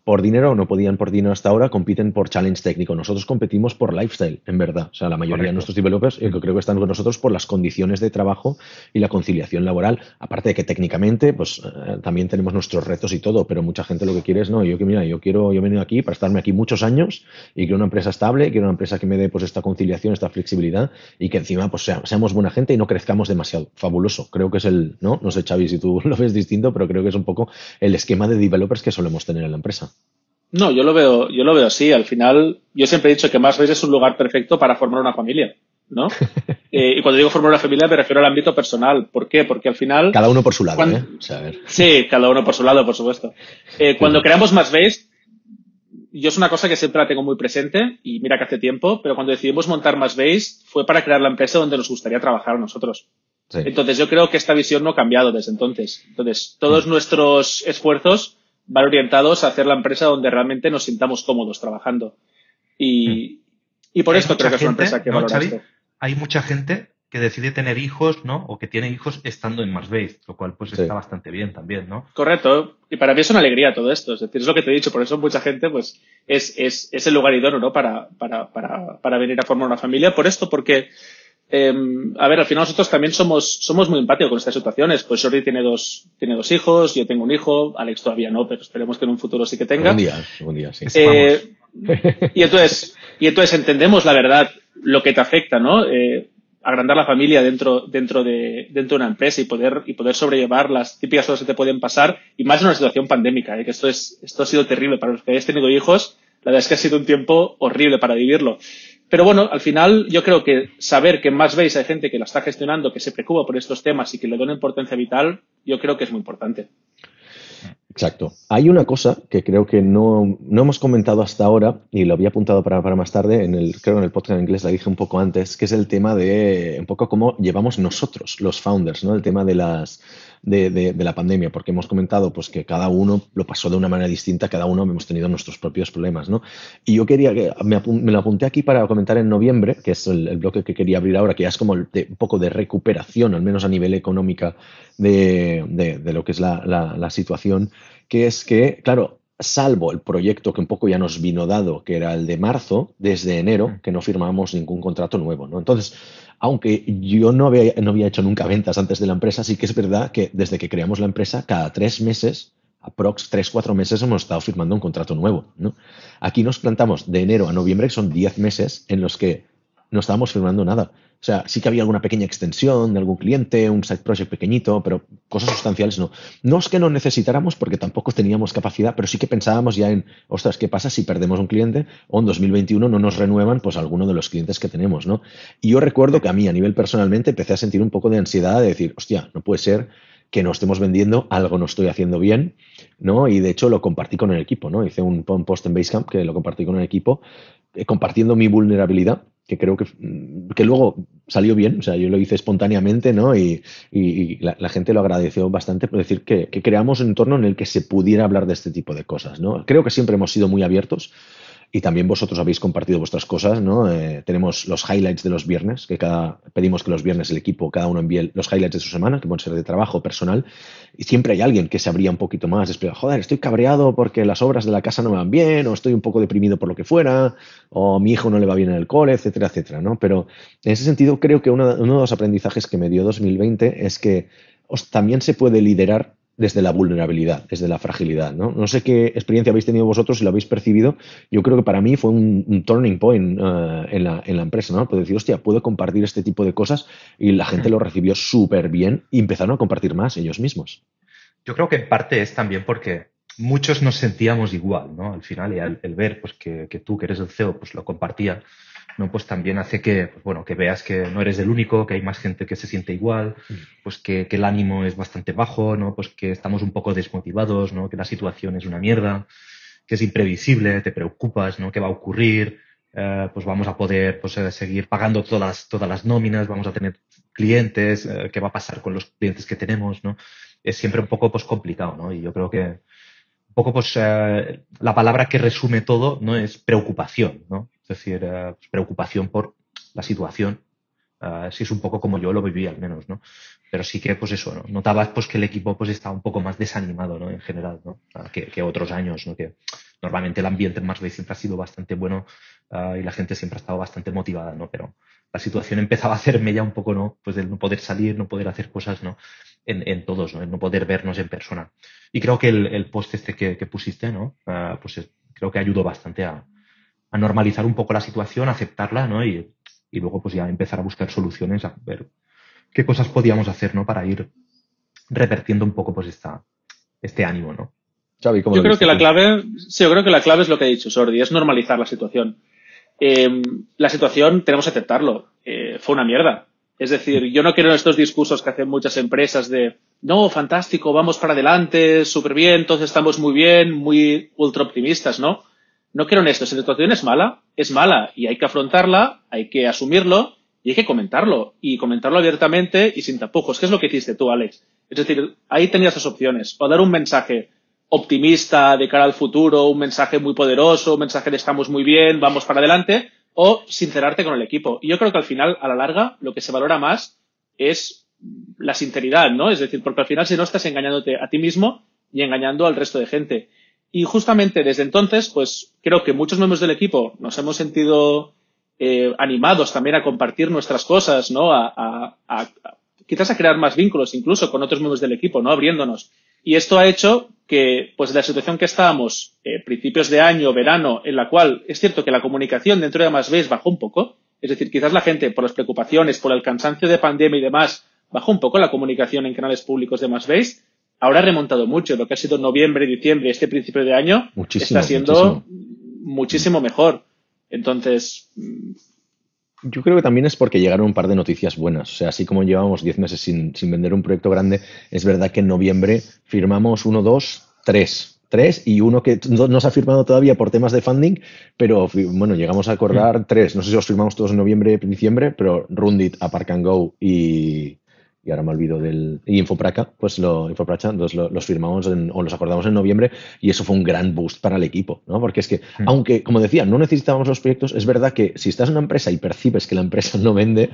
por dinero, no podían por dinero hasta ahora, compiten por challenge técnico. Nosotros competimos por lifestyle, en verdad. O sea, la mayoría de nuestros developers yo creo que están con nosotros por las condiciones de trabajo y la conciliación laboral. Aparte de que técnicamente, pues eh, también tenemos nuestros retos y todo, pero mucha gente lo que quiere es, no, yo que mira, yo quiero, yo he venido aquí para estarme aquí muchos años y quiero una empresa estable, quiero una empresa que me dé pues esta conciliación, esta flexibilidad y que encima pues seamos buena gente y no crezcamos demasiado. Fabuloso. Creo que es el, ¿no? No sé, Xavi, si tú lo ves distinto, pero creo que es un poco el esquema de developers que solemos tener en la empresa. No, yo lo veo, yo lo veo así. Al final, yo siempre he dicho que más veces es un lugar perfecto para formar una familia, ¿no? Eh, y cuando digo formar una familia me refiero al ámbito personal. ¿Por qué? Porque al final. Cada uno por su lado, ¿eh? Sí, cada uno por su lado, por supuesto. Eh, cuando creamos más base, yo es una cosa que siempre la tengo muy presente y mira que hace tiempo, pero cuando decidimos montar más base fue para crear la empresa donde nos gustaría trabajar a nosotros. Entonces yo creo que esta visión no ha cambiado desde entonces. Entonces, todos mm. nuestros esfuerzos van orientados a hacer la empresa donde realmente nos sintamos cómodos trabajando. Y, y por esto creo que es una empresa que valora esto. Hay mucha gente que decide tener hijos, ¿no? O que tiene hijos estando en Marsbase, lo cual pues está bastante bien también, ¿no? Correcto. Y para mí es una alegría todo esto. Es decir, es lo que te he dicho. Por eso mucha gente, pues, es, es, es el lugar idóneo, ¿no? Para, para, para, para venir a formar una familia. Por esto, porque eh, a ver, al final nosotros también somos, somos muy empáticos con estas situaciones. Pues Jordi tiene dos, tiene dos hijos, yo tengo un hijo, Alex todavía no, pero esperemos que en un futuro sí que tenga. Un día, un día, sí. Eh, y entonces, y entonces entendemos la verdad, lo que te afecta, ¿no? Eh, agrandar la familia dentro, dentro de, dentro de una empresa y poder, y poder sobrellevar las típicas cosas que te pueden pasar, y más en una situación pandémica, ¿eh? que esto es, esto ha sido terrible para los que hayáis tenido hijos, la verdad es que ha sido un tiempo horrible para vivirlo. Pero bueno, al final yo creo que saber que más veis hay gente que la está gestionando, que se preocupa por estos temas y que le da una importancia vital, yo creo que es muy importante. Exacto. Hay una cosa que creo que no, no, hemos comentado hasta ahora, y lo había apuntado para, para, más tarde, en el, creo en el podcast en inglés la dije un poco antes, que es el tema de un poco cómo llevamos nosotros, los founders, ¿no? El tema de las de, de, la pandemia, porque hemos comentado pues, que cada uno lo pasó de una manera distinta, cada uno hemos tenido nuestros propios problemas. ¿no? Y yo quería, que me, me, lo apunté aquí para comentar en noviembre, que es el, bloque que quería abrir ahora, que ya es como un poco de recuperación, al menos a nivel económica, de, de lo que es la, la, la situación, que es que, claro, salvo el proyecto que un poco ya nos vino dado, que era el de marzo, desde enero, que no firmamos ningún contrato nuevo. ¿no? Entonces, aunque yo no había, no había hecho nunca ventas antes de la empresa, sí que es verdad que desde que creamos la empresa, cada tres meses, aprox tres, cuatro meses, hemos estado firmando un contrato nuevo. ¿no? Aquí nos plantamos de enero a noviembre, que son diez meses en los que no estábamos firmando nada. O sea, sí que había alguna pequeña extensión de algún cliente, un side project pequeñito, pero cosas sustanciales no. No es que no necesitáramos porque tampoco teníamos capacidad, pero sí que pensábamos ya en, ostras, ¿qué pasa si perdemos un cliente o en 2021 no nos renuevan pues alguno de los clientes que tenemos, ¿no? Y yo recuerdo que a mí, a nivel personalmente, empecé a sentir un poco de ansiedad de decir, hostia, no puede ser que no estemos vendiendo, algo no estoy haciendo bien, ¿no? Y de hecho lo compartí con el equipo, ¿no? Hice un post en Basecamp que lo compartí con el equipo, eh, compartiendo mi vulnerabilidad, que creo que, que, luego salió bien, o sea, yo lo hice espontáneamente, ¿no? Y, y, la, gente lo agradeció bastante por decir que, que, creamos un entorno en el que se pudiera hablar de este tipo de cosas, ¿no? Creo que siempre hemos sido muy abiertos y también vosotros habéis compartido vuestras cosas, ¿no? Eh, tenemos los highlights de los viernes, que cada, pedimos que los viernes el equipo, cada uno envíe los highlights de su semana, que pueden ser de trabajo, personal, y siempre hay alguien que se abría un poquito más, explica, joder, estoy cabreado porque las obras de la casa no me van bien, o estoy un poco deprimido por lo que fuera, o mi hijo no le va bien en el cole, etcétera, etcétera, ¿no? Pero en ese sentido creo que uno, de los aprendizajes que me dio 2020 es que también se puede liderar desde la vulnerabilidad, desde la fragilidad. ¿no? sé qué experiencia habéis tenido vosotros, si lo habéis percibido. Yo creo que para mí fue un, turning point uh, en, la, empresa, ¿no? Puedo decir, hostia, puedo compartir este tipo de cosas y la gente lo recibió súper bien y empezaron a compartir más ellos mismos. Yo creo que en parte es también porque muchos nos sentíamos igual, ¿no? Al final, y el, ver pues, que, que, tú, que eres el CEO, pues lo compartía ¿no? Pues también hace que, pues bueno, que veas que no eres el único, que hay más gente que se siente igual, mm. pues que, que, el ánimo es bastante bajo, ¿no? Pues que estamos un poco desmotivados, ¿no? Que la situación es una mierda, que es imprevisible, te preocupas, ¿no? ¿Qué va a ocurrir? Eh, pues vamos a poder pues, eh, seguir pagando todas, todas las nóminas, vamos a tener clientes, eh, qué va a pasar con los clientes que tenemos, ¿no? Es siempre un poco pues complicado, ¿no? Y yo creo que un poco pues la palabra que resume todo, ¿no? Es preocupación, ¿no? Es decir, eh, preocupación por la situación. Uh, sí es un poco como yo lo viví al menos, ¿no? Pero sí que, pues eso, ¿no? notabas pues que el equipo pues estaba un poco más desanimado, ¿no? En general, ¿no? Uh, que, que, otros años, ¿no? Que normalmente el ambiente en Marsbay siempre ha sido bastante bueno uh, y la gente siempre ha estado bastante motivada, ¿no? Pero la situación empezaba a hacerme ya un poco, ¿no? Pues de no poder salir, no poder hacer cosas, ¿no? En, en todos, ¿no? En no poder vernos en persona. Y creo que el, el post este que, que pusiste, ¿no? pues creo que ayudó bastante a, a normalizar un poco la situación, aceptarla, ¿no? Y, y, luego pues ya empezar a buscar soluciones, a ver qué cosas podíamos hacer, ¿no? Para ir revertiendo un poco pues esta, este ánimo, ¿no? yo creo que la clave, sí, yo creo que la clave es lo que ha dicho Sordi, es normalizar la situación. Eh, la situación tenemos que aceptarlo. Eh, fue una mierda. Es decir, yo no quiero estos discursos que hacen muchas empresas de no, fantástico, vamos para adelante, súper bien, todos estamos muy bien, muy ultra optimistas, ¿no? No quiero esto, si la situación es mala, es mala y hay que afrontarla, hay que asumirlo y hay que comentarlo y comentarlo abiertamente y sin tapujos, ¿Qué es lo que hiciste tú, Alex. Es decir, ahí tenías dos opciones, o dar un mensaje optimista de cara al futuro, un mensaje muy poderoso, un mensaje de estamos muy bien, vamos para adelante, o sincerarte con el equipo. Y yo creo que al final, a la larga, lo que se valora más es la sinceridad, ¿no? Es decir, porque al final si no estás engañándote a ti mismo y engañando al resto de gente. Y justamente desde entonces, pues creo que muchos miembros del equipo nos hemos sentido eh, animados también a compartir nuestras cosas, ¿no? A, quizás a crear más vínculos incluso con otros miembros del equipo, ¿no? Abriéndonos. Y esto ha hecho que, pues, la situación que estábamos, eh, principios de año, verano, en la cual es cierto que la comunicación dentro de Más bajó un poco. Es decir, quizás la gente, por las preocupaciones, por el cansancio de pandemia y demás, bajó un poco la comunicación en canales públicos de Más ahora ha remontado mucho. Lo que ha sido noviembre, diciembre, este principio de año, está siendo muchísimo. mejor. Entonces. Mm, Yo creo que también es porque llegaron un par de noticias buenas. O sea, así como llevamos 10 meses sin, sin vender un proyecto grande, es verdad que en noviembre firmamos uno, dos, tres tres y uno que no, se ha firmado todavía por temas de funding, pero bueno, llegamos a acordar mm. tres. No sé si los firmamos todos en noviembre, diciembre, pero Rundit, Apark and Go y, y ahora me olvido del y Infopraca, pues lo, Infopraca los, los, firmamos o los acordamos en noviembre y eso fue un gran boost para el equipo, ¿no? Porque es que, mm. aunque, como decía, no necesitábamos los proyectos, es verdad que si estás en una empresa y percibes que la empresa no vende,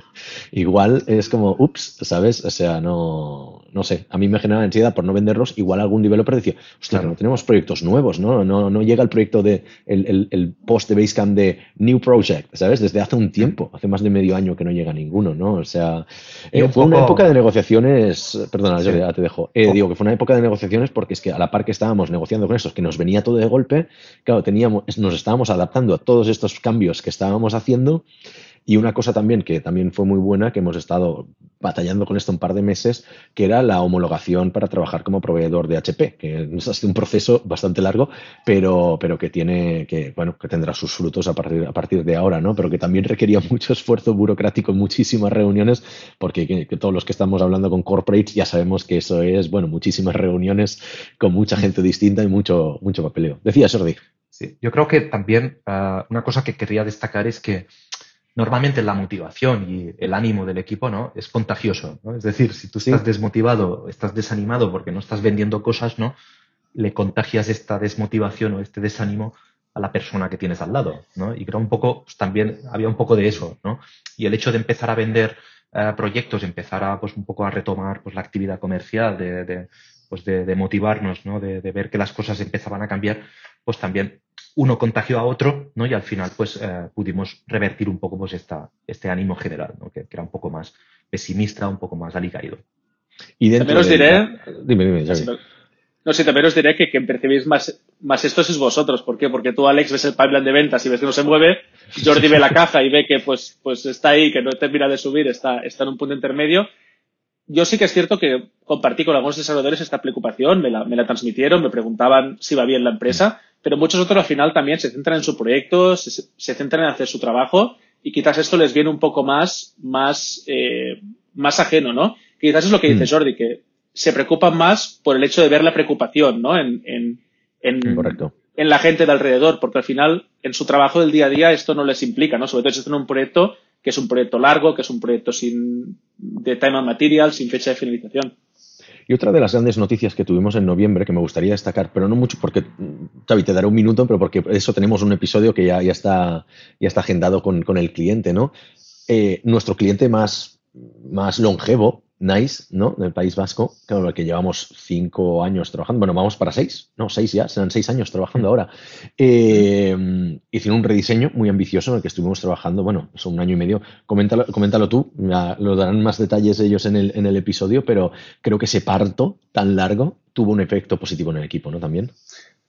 igual es como, ups, ¿sabes? O sea, no, no sé, a mí me genera ansiedad por no venderlos, igual algún developer decía, hostia, no tenemos proyectos nuevos, ¿no? No, no llega el proyecto de, el, el, el post de Basecamp de New Project, ¿sabes? Desde hace un tiempo, hace más de medio año que no llega ninguno, ¿no? O sea, eh, fue una época de negociaciones, perdona, ya te dejo. Eh, digo que fue una época de negociaciones porque es que a la par que estábamos negociando con estos, que nos venía todo de golpe, claro, teníamos, nos estábamos adaptando a todos estos cambios que estábamos haciendo Y una cosa también que también fue muy buena, que hemos estado batallando con esto un par de meses, que era la homologación para trabajar como proveedor de HP, que ha sido un proceso bastante largo, pero, pero que tiene, que, bueno, que tendrá sus frutos a partir, a partir de ahora, ¿no? Pero que también requería mucho esfuerzo burocrático, muchísimas reuniones, porque todos los que estamos hablando con corporates ya sabemos que eso es, bueno, muchísimas reuniones con mucha gente distinta y mucho, mucho papeleo. Decía Jordi. Sí, yo creo que también ah, una cosa que querría destacar es que normalmente la motivación y el ánimo del equipo ¿no? es contagioso. ¿no? Es decir, si tú estás desmotivado, estás desanimado porque no estás vendiendo cosas, ¿no? le contagias esta desmotivación o este desánimo a la persona que tienes al lado. ¿no? Y creo un poco, pues, también había un poco de eso. ¿no? Y el hecho de empezar a vender eh, proyectos, empezar a pues, un poco a retomar pues, la actividad comercial, de, de pues de, de, motivarnos, ¿no? De, de, ver que las cosas empezaban a cambiar, pues también uno contagió a otro, ¿no? Y al final, pues, eh, pudimos revertir un poco, pues, esta, este ánimo general, ¿no? Que, que, era un poco más pesimista, un poco más alicaído. Y dentro también os diré... Dime, dime, no, sí, también os diré que quien percibís más, más esto es vosotros. ¿Por qué? Porque tú, Alex, ves el pipeline de ventas y ves que no se mueve. Jordi ve la caja y ve que, pues, pues está ahí, que no termina de subir, está, está en un punto intermedio yo sí que es cierto que compartí con algunos desarrolladores esta preocupación, me la, me la, transmitieron, me preguntaban si va bien la empresa, pero muchos otros al final también se centran en su proyecto, se, se centran en hacer su trabajo y quizás esto les viene un poco más, más, eh, más ajeno, ¿no? Quizás es lo que dice Jordi, que se preocupan más por el hecho de ver la preocupación, ¿no? En, en, en, Correcto. en la gente de alrededor, porque al final en su trabajo del día a día esto no les implica, ¿no? Sobre todo si están en un proyecto que es un proyecto largo, que es un proyecto sin de time and material, sin fecha de finalización. Y otra de las grandes noticias que tuvimos en noviembre que me gustaría destacar, pero no mucho porque, Xavi, te daré un minuto, pero porque eso tenemos un episodio que ya, ya, está, ya está agendado con, con el cliente, ¿no? Eh, nuestro cliente más, más longevo Nice, ¿no? Del País Vasco, claro, que llevamos cinco años trabajando. Bueno, vamos para seis, no, seis ya, serán seis años trabajando ahora. Eh, hicieron un rediseño muy ambicioso en el que estuvimos trabajando, bueno, son un año y medio. Coméntalo, coméntalo tú, lo darán más detalles ellos en el, en el episodio, pero creo que ese parto tan largo tuvo un efecto positivo en el equipo, ¿no? También.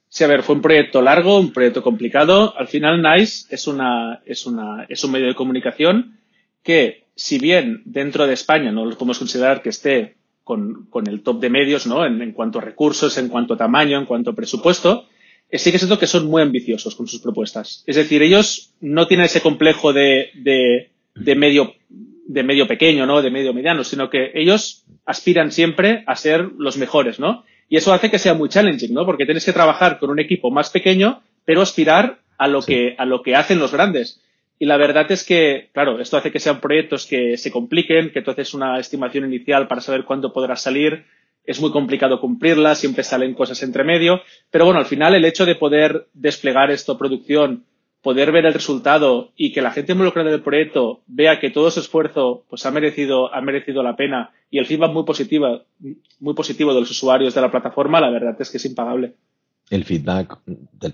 Sí, a ver, fue un proyecto largo, un proyecto complicado. Al final, Nice es una, es una, es un medio de comunicación que si bien dentro de España no lo podemos considerar que esté con, con el top de medios, ¿no? En, en, cuanto a recursos, en cuanto a tamaño, en cuanto a presupuesto, eh, sí que siento que son muy ambiciosos con sus propuestas. Es decir, ellos no tienen ese complejo de, de, de medio, de medio pequeño, ¿no? De medio mediano, sino que ellos aspiran siempre a ser los mejores, ¿no? Y eso hace que sea muy challenging, ¿no? Porque tienes que trabajar con un equipo más pequeño, pero aspirar a lo sí. que, a lo que hacen los grandes. Y la verdad es que, claro, esto hace que sean proyectos que se compliquen, que entonces una estimación inicial para saber cuándo podrá salir es muy complicado cumplirla, siempre salen cosas entre medio. Pero bueno, al final el hecho de poder desplegar esto producción, poder ver el resultado y que la gente involucrada en el proyecto vea que todo ese esfuerzo pues ha merecido, ha merecido la pena y el feedback muy positivo, muy positivo de los usuarios de la plataforma, la verdad es que es impagable el feedback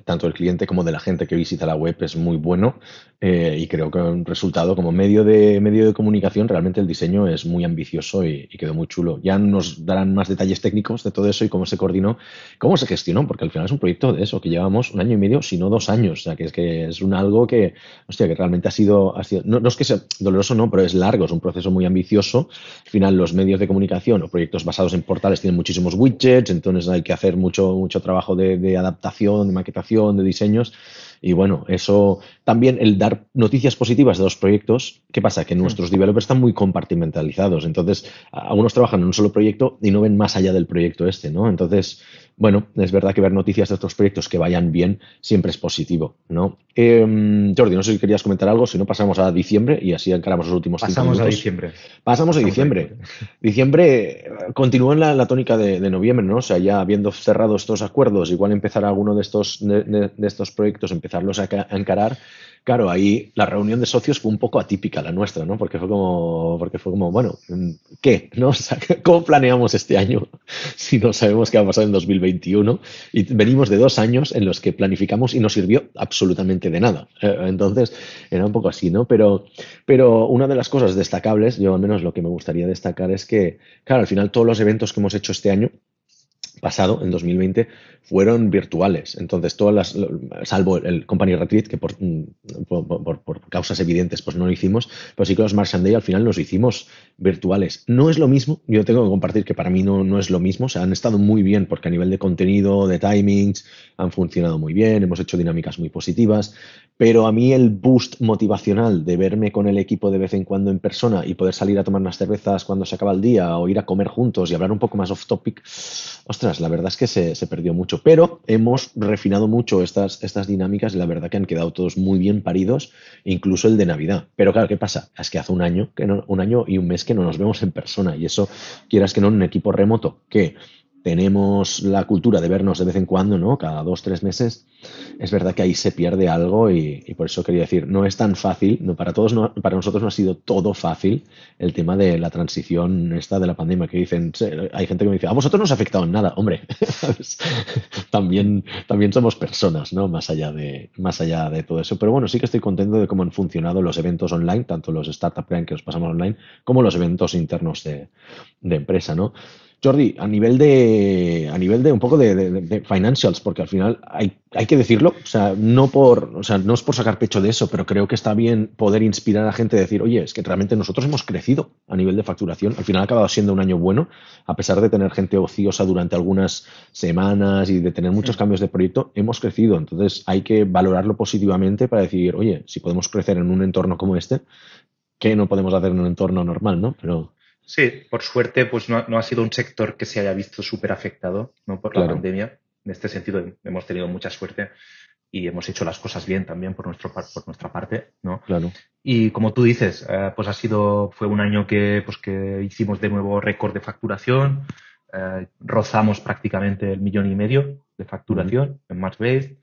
tanto del cliente como de la gente que visita la web es muy bueno eh, y creo que un resultado como medio de medio de comunicación realmente el diseño es muy ambicioso y, y, quedó muy chulo. Ya nos darán más detalles técnicos de todo eso y cómo se coordinó, cómo se gestionó, porque al final es un proyecto de eso que llevamos un año y medio, si no dos años, o sea que es que es un algo que, hostia, que realmente ha sido, no es que sea doloroso, no, pero es largo, es un proceso muy ambicioso. Al final los medios de comunicación o proyectos basados en portales tienen muchísimos widgets, entonces hay que hacer mucho mucho trabajo de de adaptación, de maquetación, de diseños. Y bueno, eso también el dar noticias positivas de los proyectos. ¿Qué pasa? Que nuestros developers están muy compartimentalizados. Entonces, algunos trabajan en un solo proyecto y no ven más allá del proyecto este, ¿no? Entonces, bueno, es verdad que ver noticias de estos proyectos que vayan bien siempre es positivo, ¿no? Eh, Jordi, no sé si querías comentar algo, si no pasamos a diciembre y así encaramos los últimos Pasamos cinco a diciembre. Pasamos a diciembre. Diciembre continúa en la, la tónica de, de, noviembre, ¿no? O sea, ya habiendo cerrado estos acuerdos, igual empezar alguno de estos, de, de, de estos proyectos, empezarlos a, a encarar claro, ahí la reunión de socios fue un poco atípica la nuestra, ¿no? Porque fue como, porque fue como, bueno, ¿qué? ¿No? ¿cómo planeamos este año si no sabemos qué va a en 2021? Y venimos de dos años en los que planificamos y no sirvió absolutamente de nada. Entonces, era un poco así, ¿no? Pero, pero una de las cosas destacables, yo al menos lo que me gustaría destacar es que, claro, al final todos los eventos que hemos hecho este año, pasado, en 2020, fueron virtuales. Entonces, todas las, salvo el Company Retreat, que mm, por, por, causas evidentes pues no lo hicimos, pero sí que los March Day al final los hicimos virtuales. No es lo mismo, yo tengo que compartir que para mí no, no es lo mismo, o sea, han estado muy bien porque a nivel de contenido, de timings, han funcionado muy bien, hemos hecho dinámicas muy positivas, pero a mí el boost motivacional de verme con el equipo de vez en cuando en persona y poder salir a tomar unas cervezas cuando se acaba el día o ir a comer juntos y hablar un poco más off topic, ostras, la verdad es que se, se perdió mucho pero hemos refinado mucho estas, estas dinámicas y la verdad que han quedado todos muy bien paridos, incluso el de Navidad. Pero claro, ¿qué pasa? Es que hace un año, que no, un año y un mes que no nos vemos en persona y eso, quieras que no, en un equipo remoto que tenemos la cultura de vernos de vez en cuando, ¿no? Cada dos, tres meses, es verdad que ahí se pierde algo y, por eso quería decir, no es tan fácil, no, para todos, no, para nosotros no ha sido todo fácil el tema de la transición esta de la pandemia, que dicen, hay gente que me dice, a vosotros no os ha afectado en nada, hombre, también, también somos personas, ¿no? Más allá de, más allá de todo eso. Pero bueno, sí que estoy contento de cómo han funcionado los eventos online, tanto los Startup Plan que os pasamos online, como los eventos internos de, de empresa, ¿no? Jordi, a nivel de, a nivel de un poco de, financials, porque al final hay, hay, que decirlo, o sea, no por, o sea, no es por sacar pecho de eso, pero creo que está bien poder inspirar a gente a decir, oye, es que realmente nosotros hemos crecido a nivel de facturación. Al final ha acabado siendo un año bueno, a pesar de tener gente ociosa durante algunas semanas y de tener muchos cambios de proyecto, hemos crecido. Entonces hay que valorarlo positivamente para decir, oye, si podemos crecer en un entorno como este, ¿qué no podemos hacer en un entorno normal, no? Pero Sí, por suerte, pues no, ha sido un sector que se haya visto súper afectado ¿no? por la pandemia. En este sentido, hemos tenido mucha suerte y hemos hecho las cosas bien también por, nuestro, por nuestra parte, ¿no? Claro. Y como tú dices, eh, pues ha sido, fue un año que, pues que hicimos de nuevo récord de facturación, eh, rozamos prácticamente el millón y medio de facturación en March Base,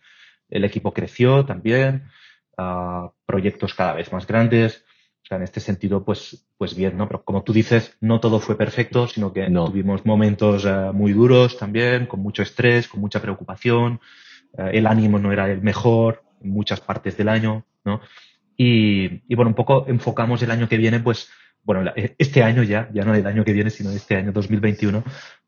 el equipo creció también, uh, proyectos cada vez más grandes, sea, en este sentido, pues, pues bien, ¿no? Pero como tú dices, no todo fue perfecto, sino que tuvimos momentos eh, muy duros también, con mucho estrés, con mucha preocupación. Eh, el ánimo no era el mejor en muchas partes del año, ¿no? Y, y, bueno, un poco enfocamos el año que viene, pues, bueno, este año ya, ya no el año que viene, sino este año 2021,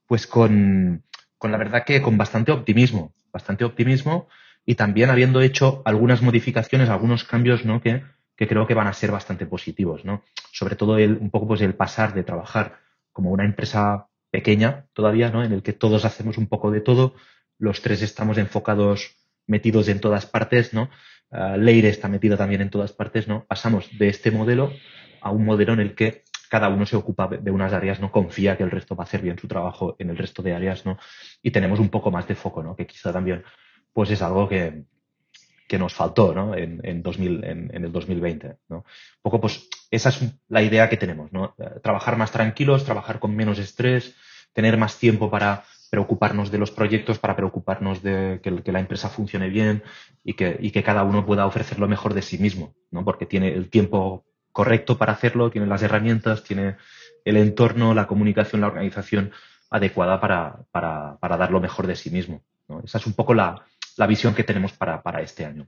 pues con, con la verdad que con bastante optimismo, bastante optimismo y también habiendo hecho algunas modificaciones, algunos cambios, ¿no? Que, que creo que van a ser bastante positivos, ¿no? Sobre todo el, un poco pues el pasar de trabajar como una empresa pequeña todavía, ¿no? En el que todos hacemos un poco de todo, los tres estamos enfocados, metidos en todas partes, ¿no? Uh, Leire está metida también en todas partes, ¿no? Pasamos de este modelo a un modelo en el que cada uno se ocupa de unas áreas, no confía que el resto va a hacer bien su trabajo en el resto de áreas, ¿no? Y tenemos un poco más de foco, ¿no? Que quizá también, pues es algo que, que nos faltó ¿no? en, en, 2000, en, en, el 2020. ¿no? Un poco, pues, esa es la idea que tenemos, ¿no? Trabajar más tranquilos, trabajar con menos estrés, tener más tiempo para preocuparnos de los proyectos, para preocuparnos de que, la empresa funcione bien y que, cada uno pueda ofrecer lo mejor de sí mismo, ¿no? porque tiene el tiempo correcto para hacerlo, tiene las herramientas, tiene el entorno, la comunicación, la organización adecuada para, dar lo mejor de sí mismo. Esa es un poco la, la visión que tenemos para, para este año.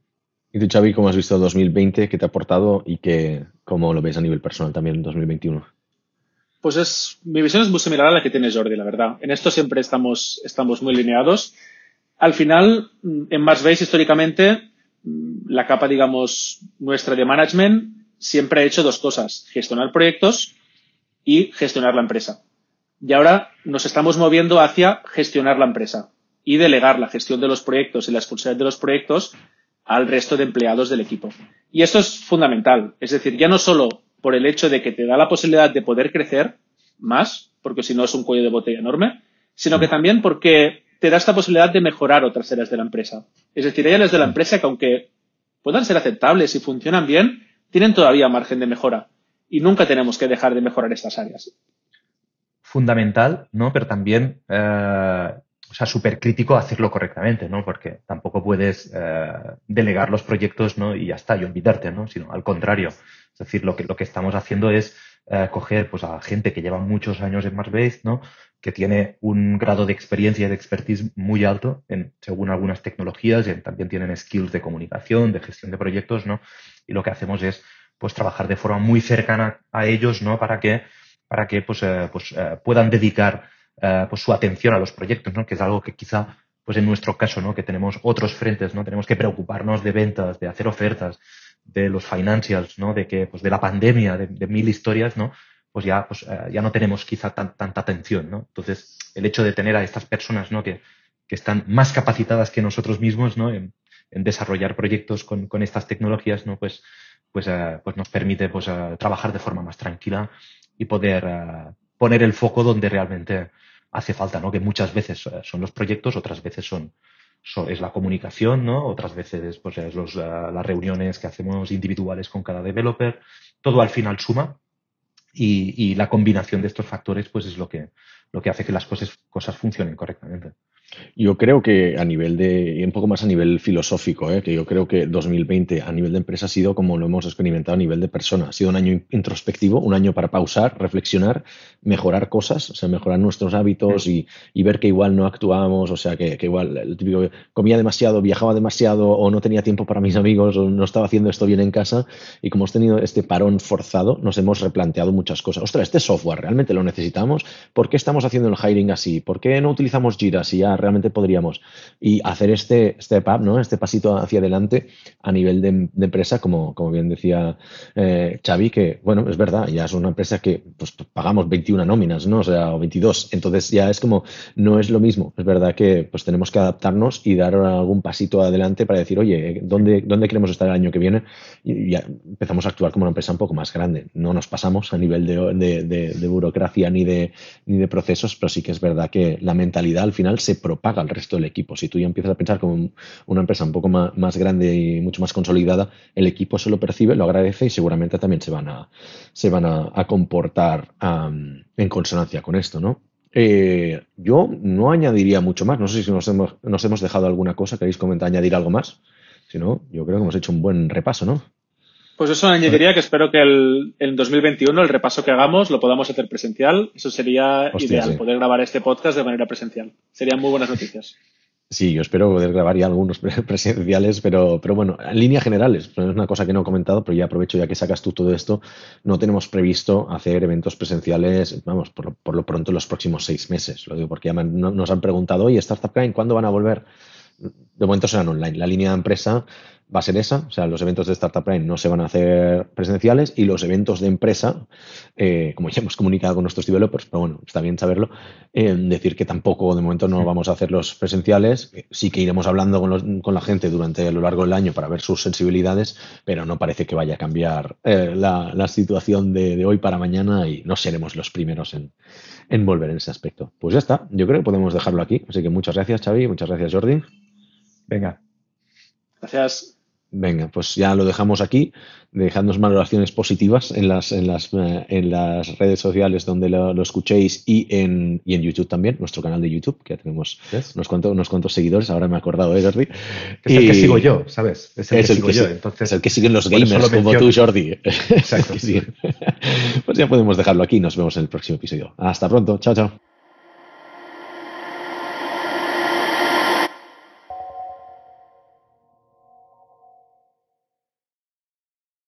¿Y tú, Xavi, cómo has visto el 2020? ¿Qué te ha aportado y que, cómo lo ves a nivel personal también en 2021? Pues es, mi visión es muy similar a la que tiene Jordi, la verdad. En esto siempre estamos, estamos muy lineados. Al final, en Marsbase, históricamente, la capa, digamos, nuestra de management siempre ha hecho dos cosas. Gestionar proyectos y gestionar la empresa. Y ahora nos estamos moviendo hacia gestionar la empresa y delegar la gestión de los proyectos y la responsabilidad de los proyectos al resto de empleados del equipo. Y esto es fundamental. Es decir, ya no solo por el hecho de que te da la posibilidad de poder crecer más, porque si no es un cuello de botella enorme, sino que también porque te da esta posibilidad de mejorar otras áreas de la empresa. Es decir, hay áreas de la empresa que aunque puedan ser aceptables y funcionan bien, tienen todavía margen de mejora. Y nunca tenemos que dejar de mejorar estas áreas. Fundamental, ¿no? Pero también eh, o sea, súper crítico hacerlo correctamente, ¿no? Porque tampoco puedes eh, delegar los proyectos, ¿no? Y ya está, y olvidarte, ¿no? Sino al contrario. Es decir, lo que, lo que estamos haciendo es eh, coger pues, a gente que lleva muchos años en Marsbase, ¿no? Que tiene un grado de experiencia y de expertise muy alto en, según algunas tecnologías, y también tienen skills de comunicación, de gestión de proyectos, ¿no? Y lo que hacemos es, pues, trabajar de forma muy cercana a ellos, ¿no? Para que, para que, pues, eh, pues puedan dedicar eh, pues su atención a los proyectos, ¿no? Que es algo que quizá, pues en nuestro caso, ¿no? Que tenemos otros frentes, ¿no? Tenemos que preocuparnos de ventas, de hacer ofertas, de los financials, ¿no? De que, pues de la pandemia, de, mil historias, ¿no? Pues ya, pues, eh, ya no tenemos quizá tanta atención, ¿no? Entonces, el hecho de tener a estas personas, ¿no? Que, que están más capacitadas que nosotros mismos, ¿no? En, desarrollar proyectos con, estas tecnologías, ¿no? Pues, pues, uh, pues nos permite pues, trabajar de forma más tranquila y poder poner el foco donde realmente hace falta, ¿no? Que muchas veces son los proyectos, otras veces son, es la comunicación, ¿no? Otras veces pues es los, las reuniones que hacemos individuales con cada developer. Todo al final suma y, y, la combinación de estos factores pues es lo que, lo que hace que las cosas, cosas funcionen correctamente. Yo creo que a nivel de, y un poco más a nivel filosófico, ¿eh? que yo creo que 2020 a nivel de empresa ha sido como lo hemos experimentado a nivel de persona. Ha sido un año introspectivo, un año para pausar, reflexionar, mejorar cosas, o sea, mejorar nuestros hábitos y, y ver que igual no actuábamos, o sea, que, que, igual el típico comía demasiado, viajaba demasiado o no tenía tiempo para mis amigos o no estaba haciendo esto bien en casa. Y como hemos tenido este parón forzado, nos hemos replanteado muchas cosas. Ostras, este software realmente lo necesitamos. ¿Por qué estamos haciendo el hiring así? ¿Por qué no utilizamos Jira si ya realmente podríamos. Y hacer este step up, ¿no? este pasito hacia adelante a nivel de, empresa, como, como bien decía eh, Xavi, que, bueno, es verdad, ya es una empresa que pues, pagamos 21 nóminas, ¿no? O sea, o 22. Entonces ya es como, no es lo mismo. Es verdad que pues tenemos que adaptarnos y dar algún pasito adelante para decir, oye, ¿dónde, dónde queremos estar el año que viene? Y ya empezamos a actuar como una empresa un poco más grande. No nos pasamos a nivel de, de, burocracia ni de, ni de procesos, pero sí que es verdad que la mentalidad al final se propaga al resto del equipo. Si tú ya empiezas a pensar como una empresa un poco más, grande y mucho más consolidada, el equipo se lo percibe, lo agradece y seguramente también se van a, se van a, comportar en consonancia con esto, ¿no? Eh, yo no añadiría mucho más. No sé si nos hemos, nos hemos dejado alguna cosa. ¿Queréis comentar, añadir algo más? Si no, yo creo que hemos hecho un buen repaso, ¿no? Pues eso añadiría que espero que el, en 2021 el repaso que hagamos lo podamos hacer presencial. Eso sería ideal, poder grabar este podcast de manera presencial. Serían muy buenas noticias. Sí, yo espero poder grabar ya algunos presenciales, pero, pero bueno, en líneas generales, es una cosa que no he comentado, pero ya aprovecho ya que sacas tú todo esto, no tenemos previsto hacer eventos presenciales, vamos, por, por lo pronto en los próximos seis meses. Lo digo porque ya nos han preguntado, oye, Startup Crime, ¿cuándo van a volver? De momento serán online. La línea de empresa va a ser esa, o sea, los eventos de Startup Prime no se van a hacer presenciales y los eventos de empresa, eh, como ya hemos comunicado con nuestros developers, pero bueno, está bien saberlo, eh, decir que tampoco de momento no vamos a hacer los presenciales, sí que iremos hablando con, con, la gente durante a lo largo del año para ver sus sensibilidades, pero no parece que vaya a cambiar eh, la, la, situación de, de, hoy para mañana y no seremos los primeros en, en volver en ese aspecto. Pues ya está, yo creo que podemos dejarlo aquí, así que muchas gracias Xavi, muchas gracias Jordi. Venga. Gracias. Venga, pues ya lo dejamos aquí. Dejadnos valoraciones positivas en las, en las, eh, en las redes sociales donde lo, escuchéis y en, y en YouTube también, nuestro canal de YouTube, que ya tenemos unos, cuantos, unos cuantos seguidores. Ahora me he acordado, ¿eh, Jordi? Es el que sigo yo, ¿sabes? Es el, que, sigo yo. Entonces, es el que siguen los gamers como tú, Jordi. Exacto. pues ya podemos dejarlo aquí. Nos vemos en el próximo episodio. Hasta pronto. Chao, chao.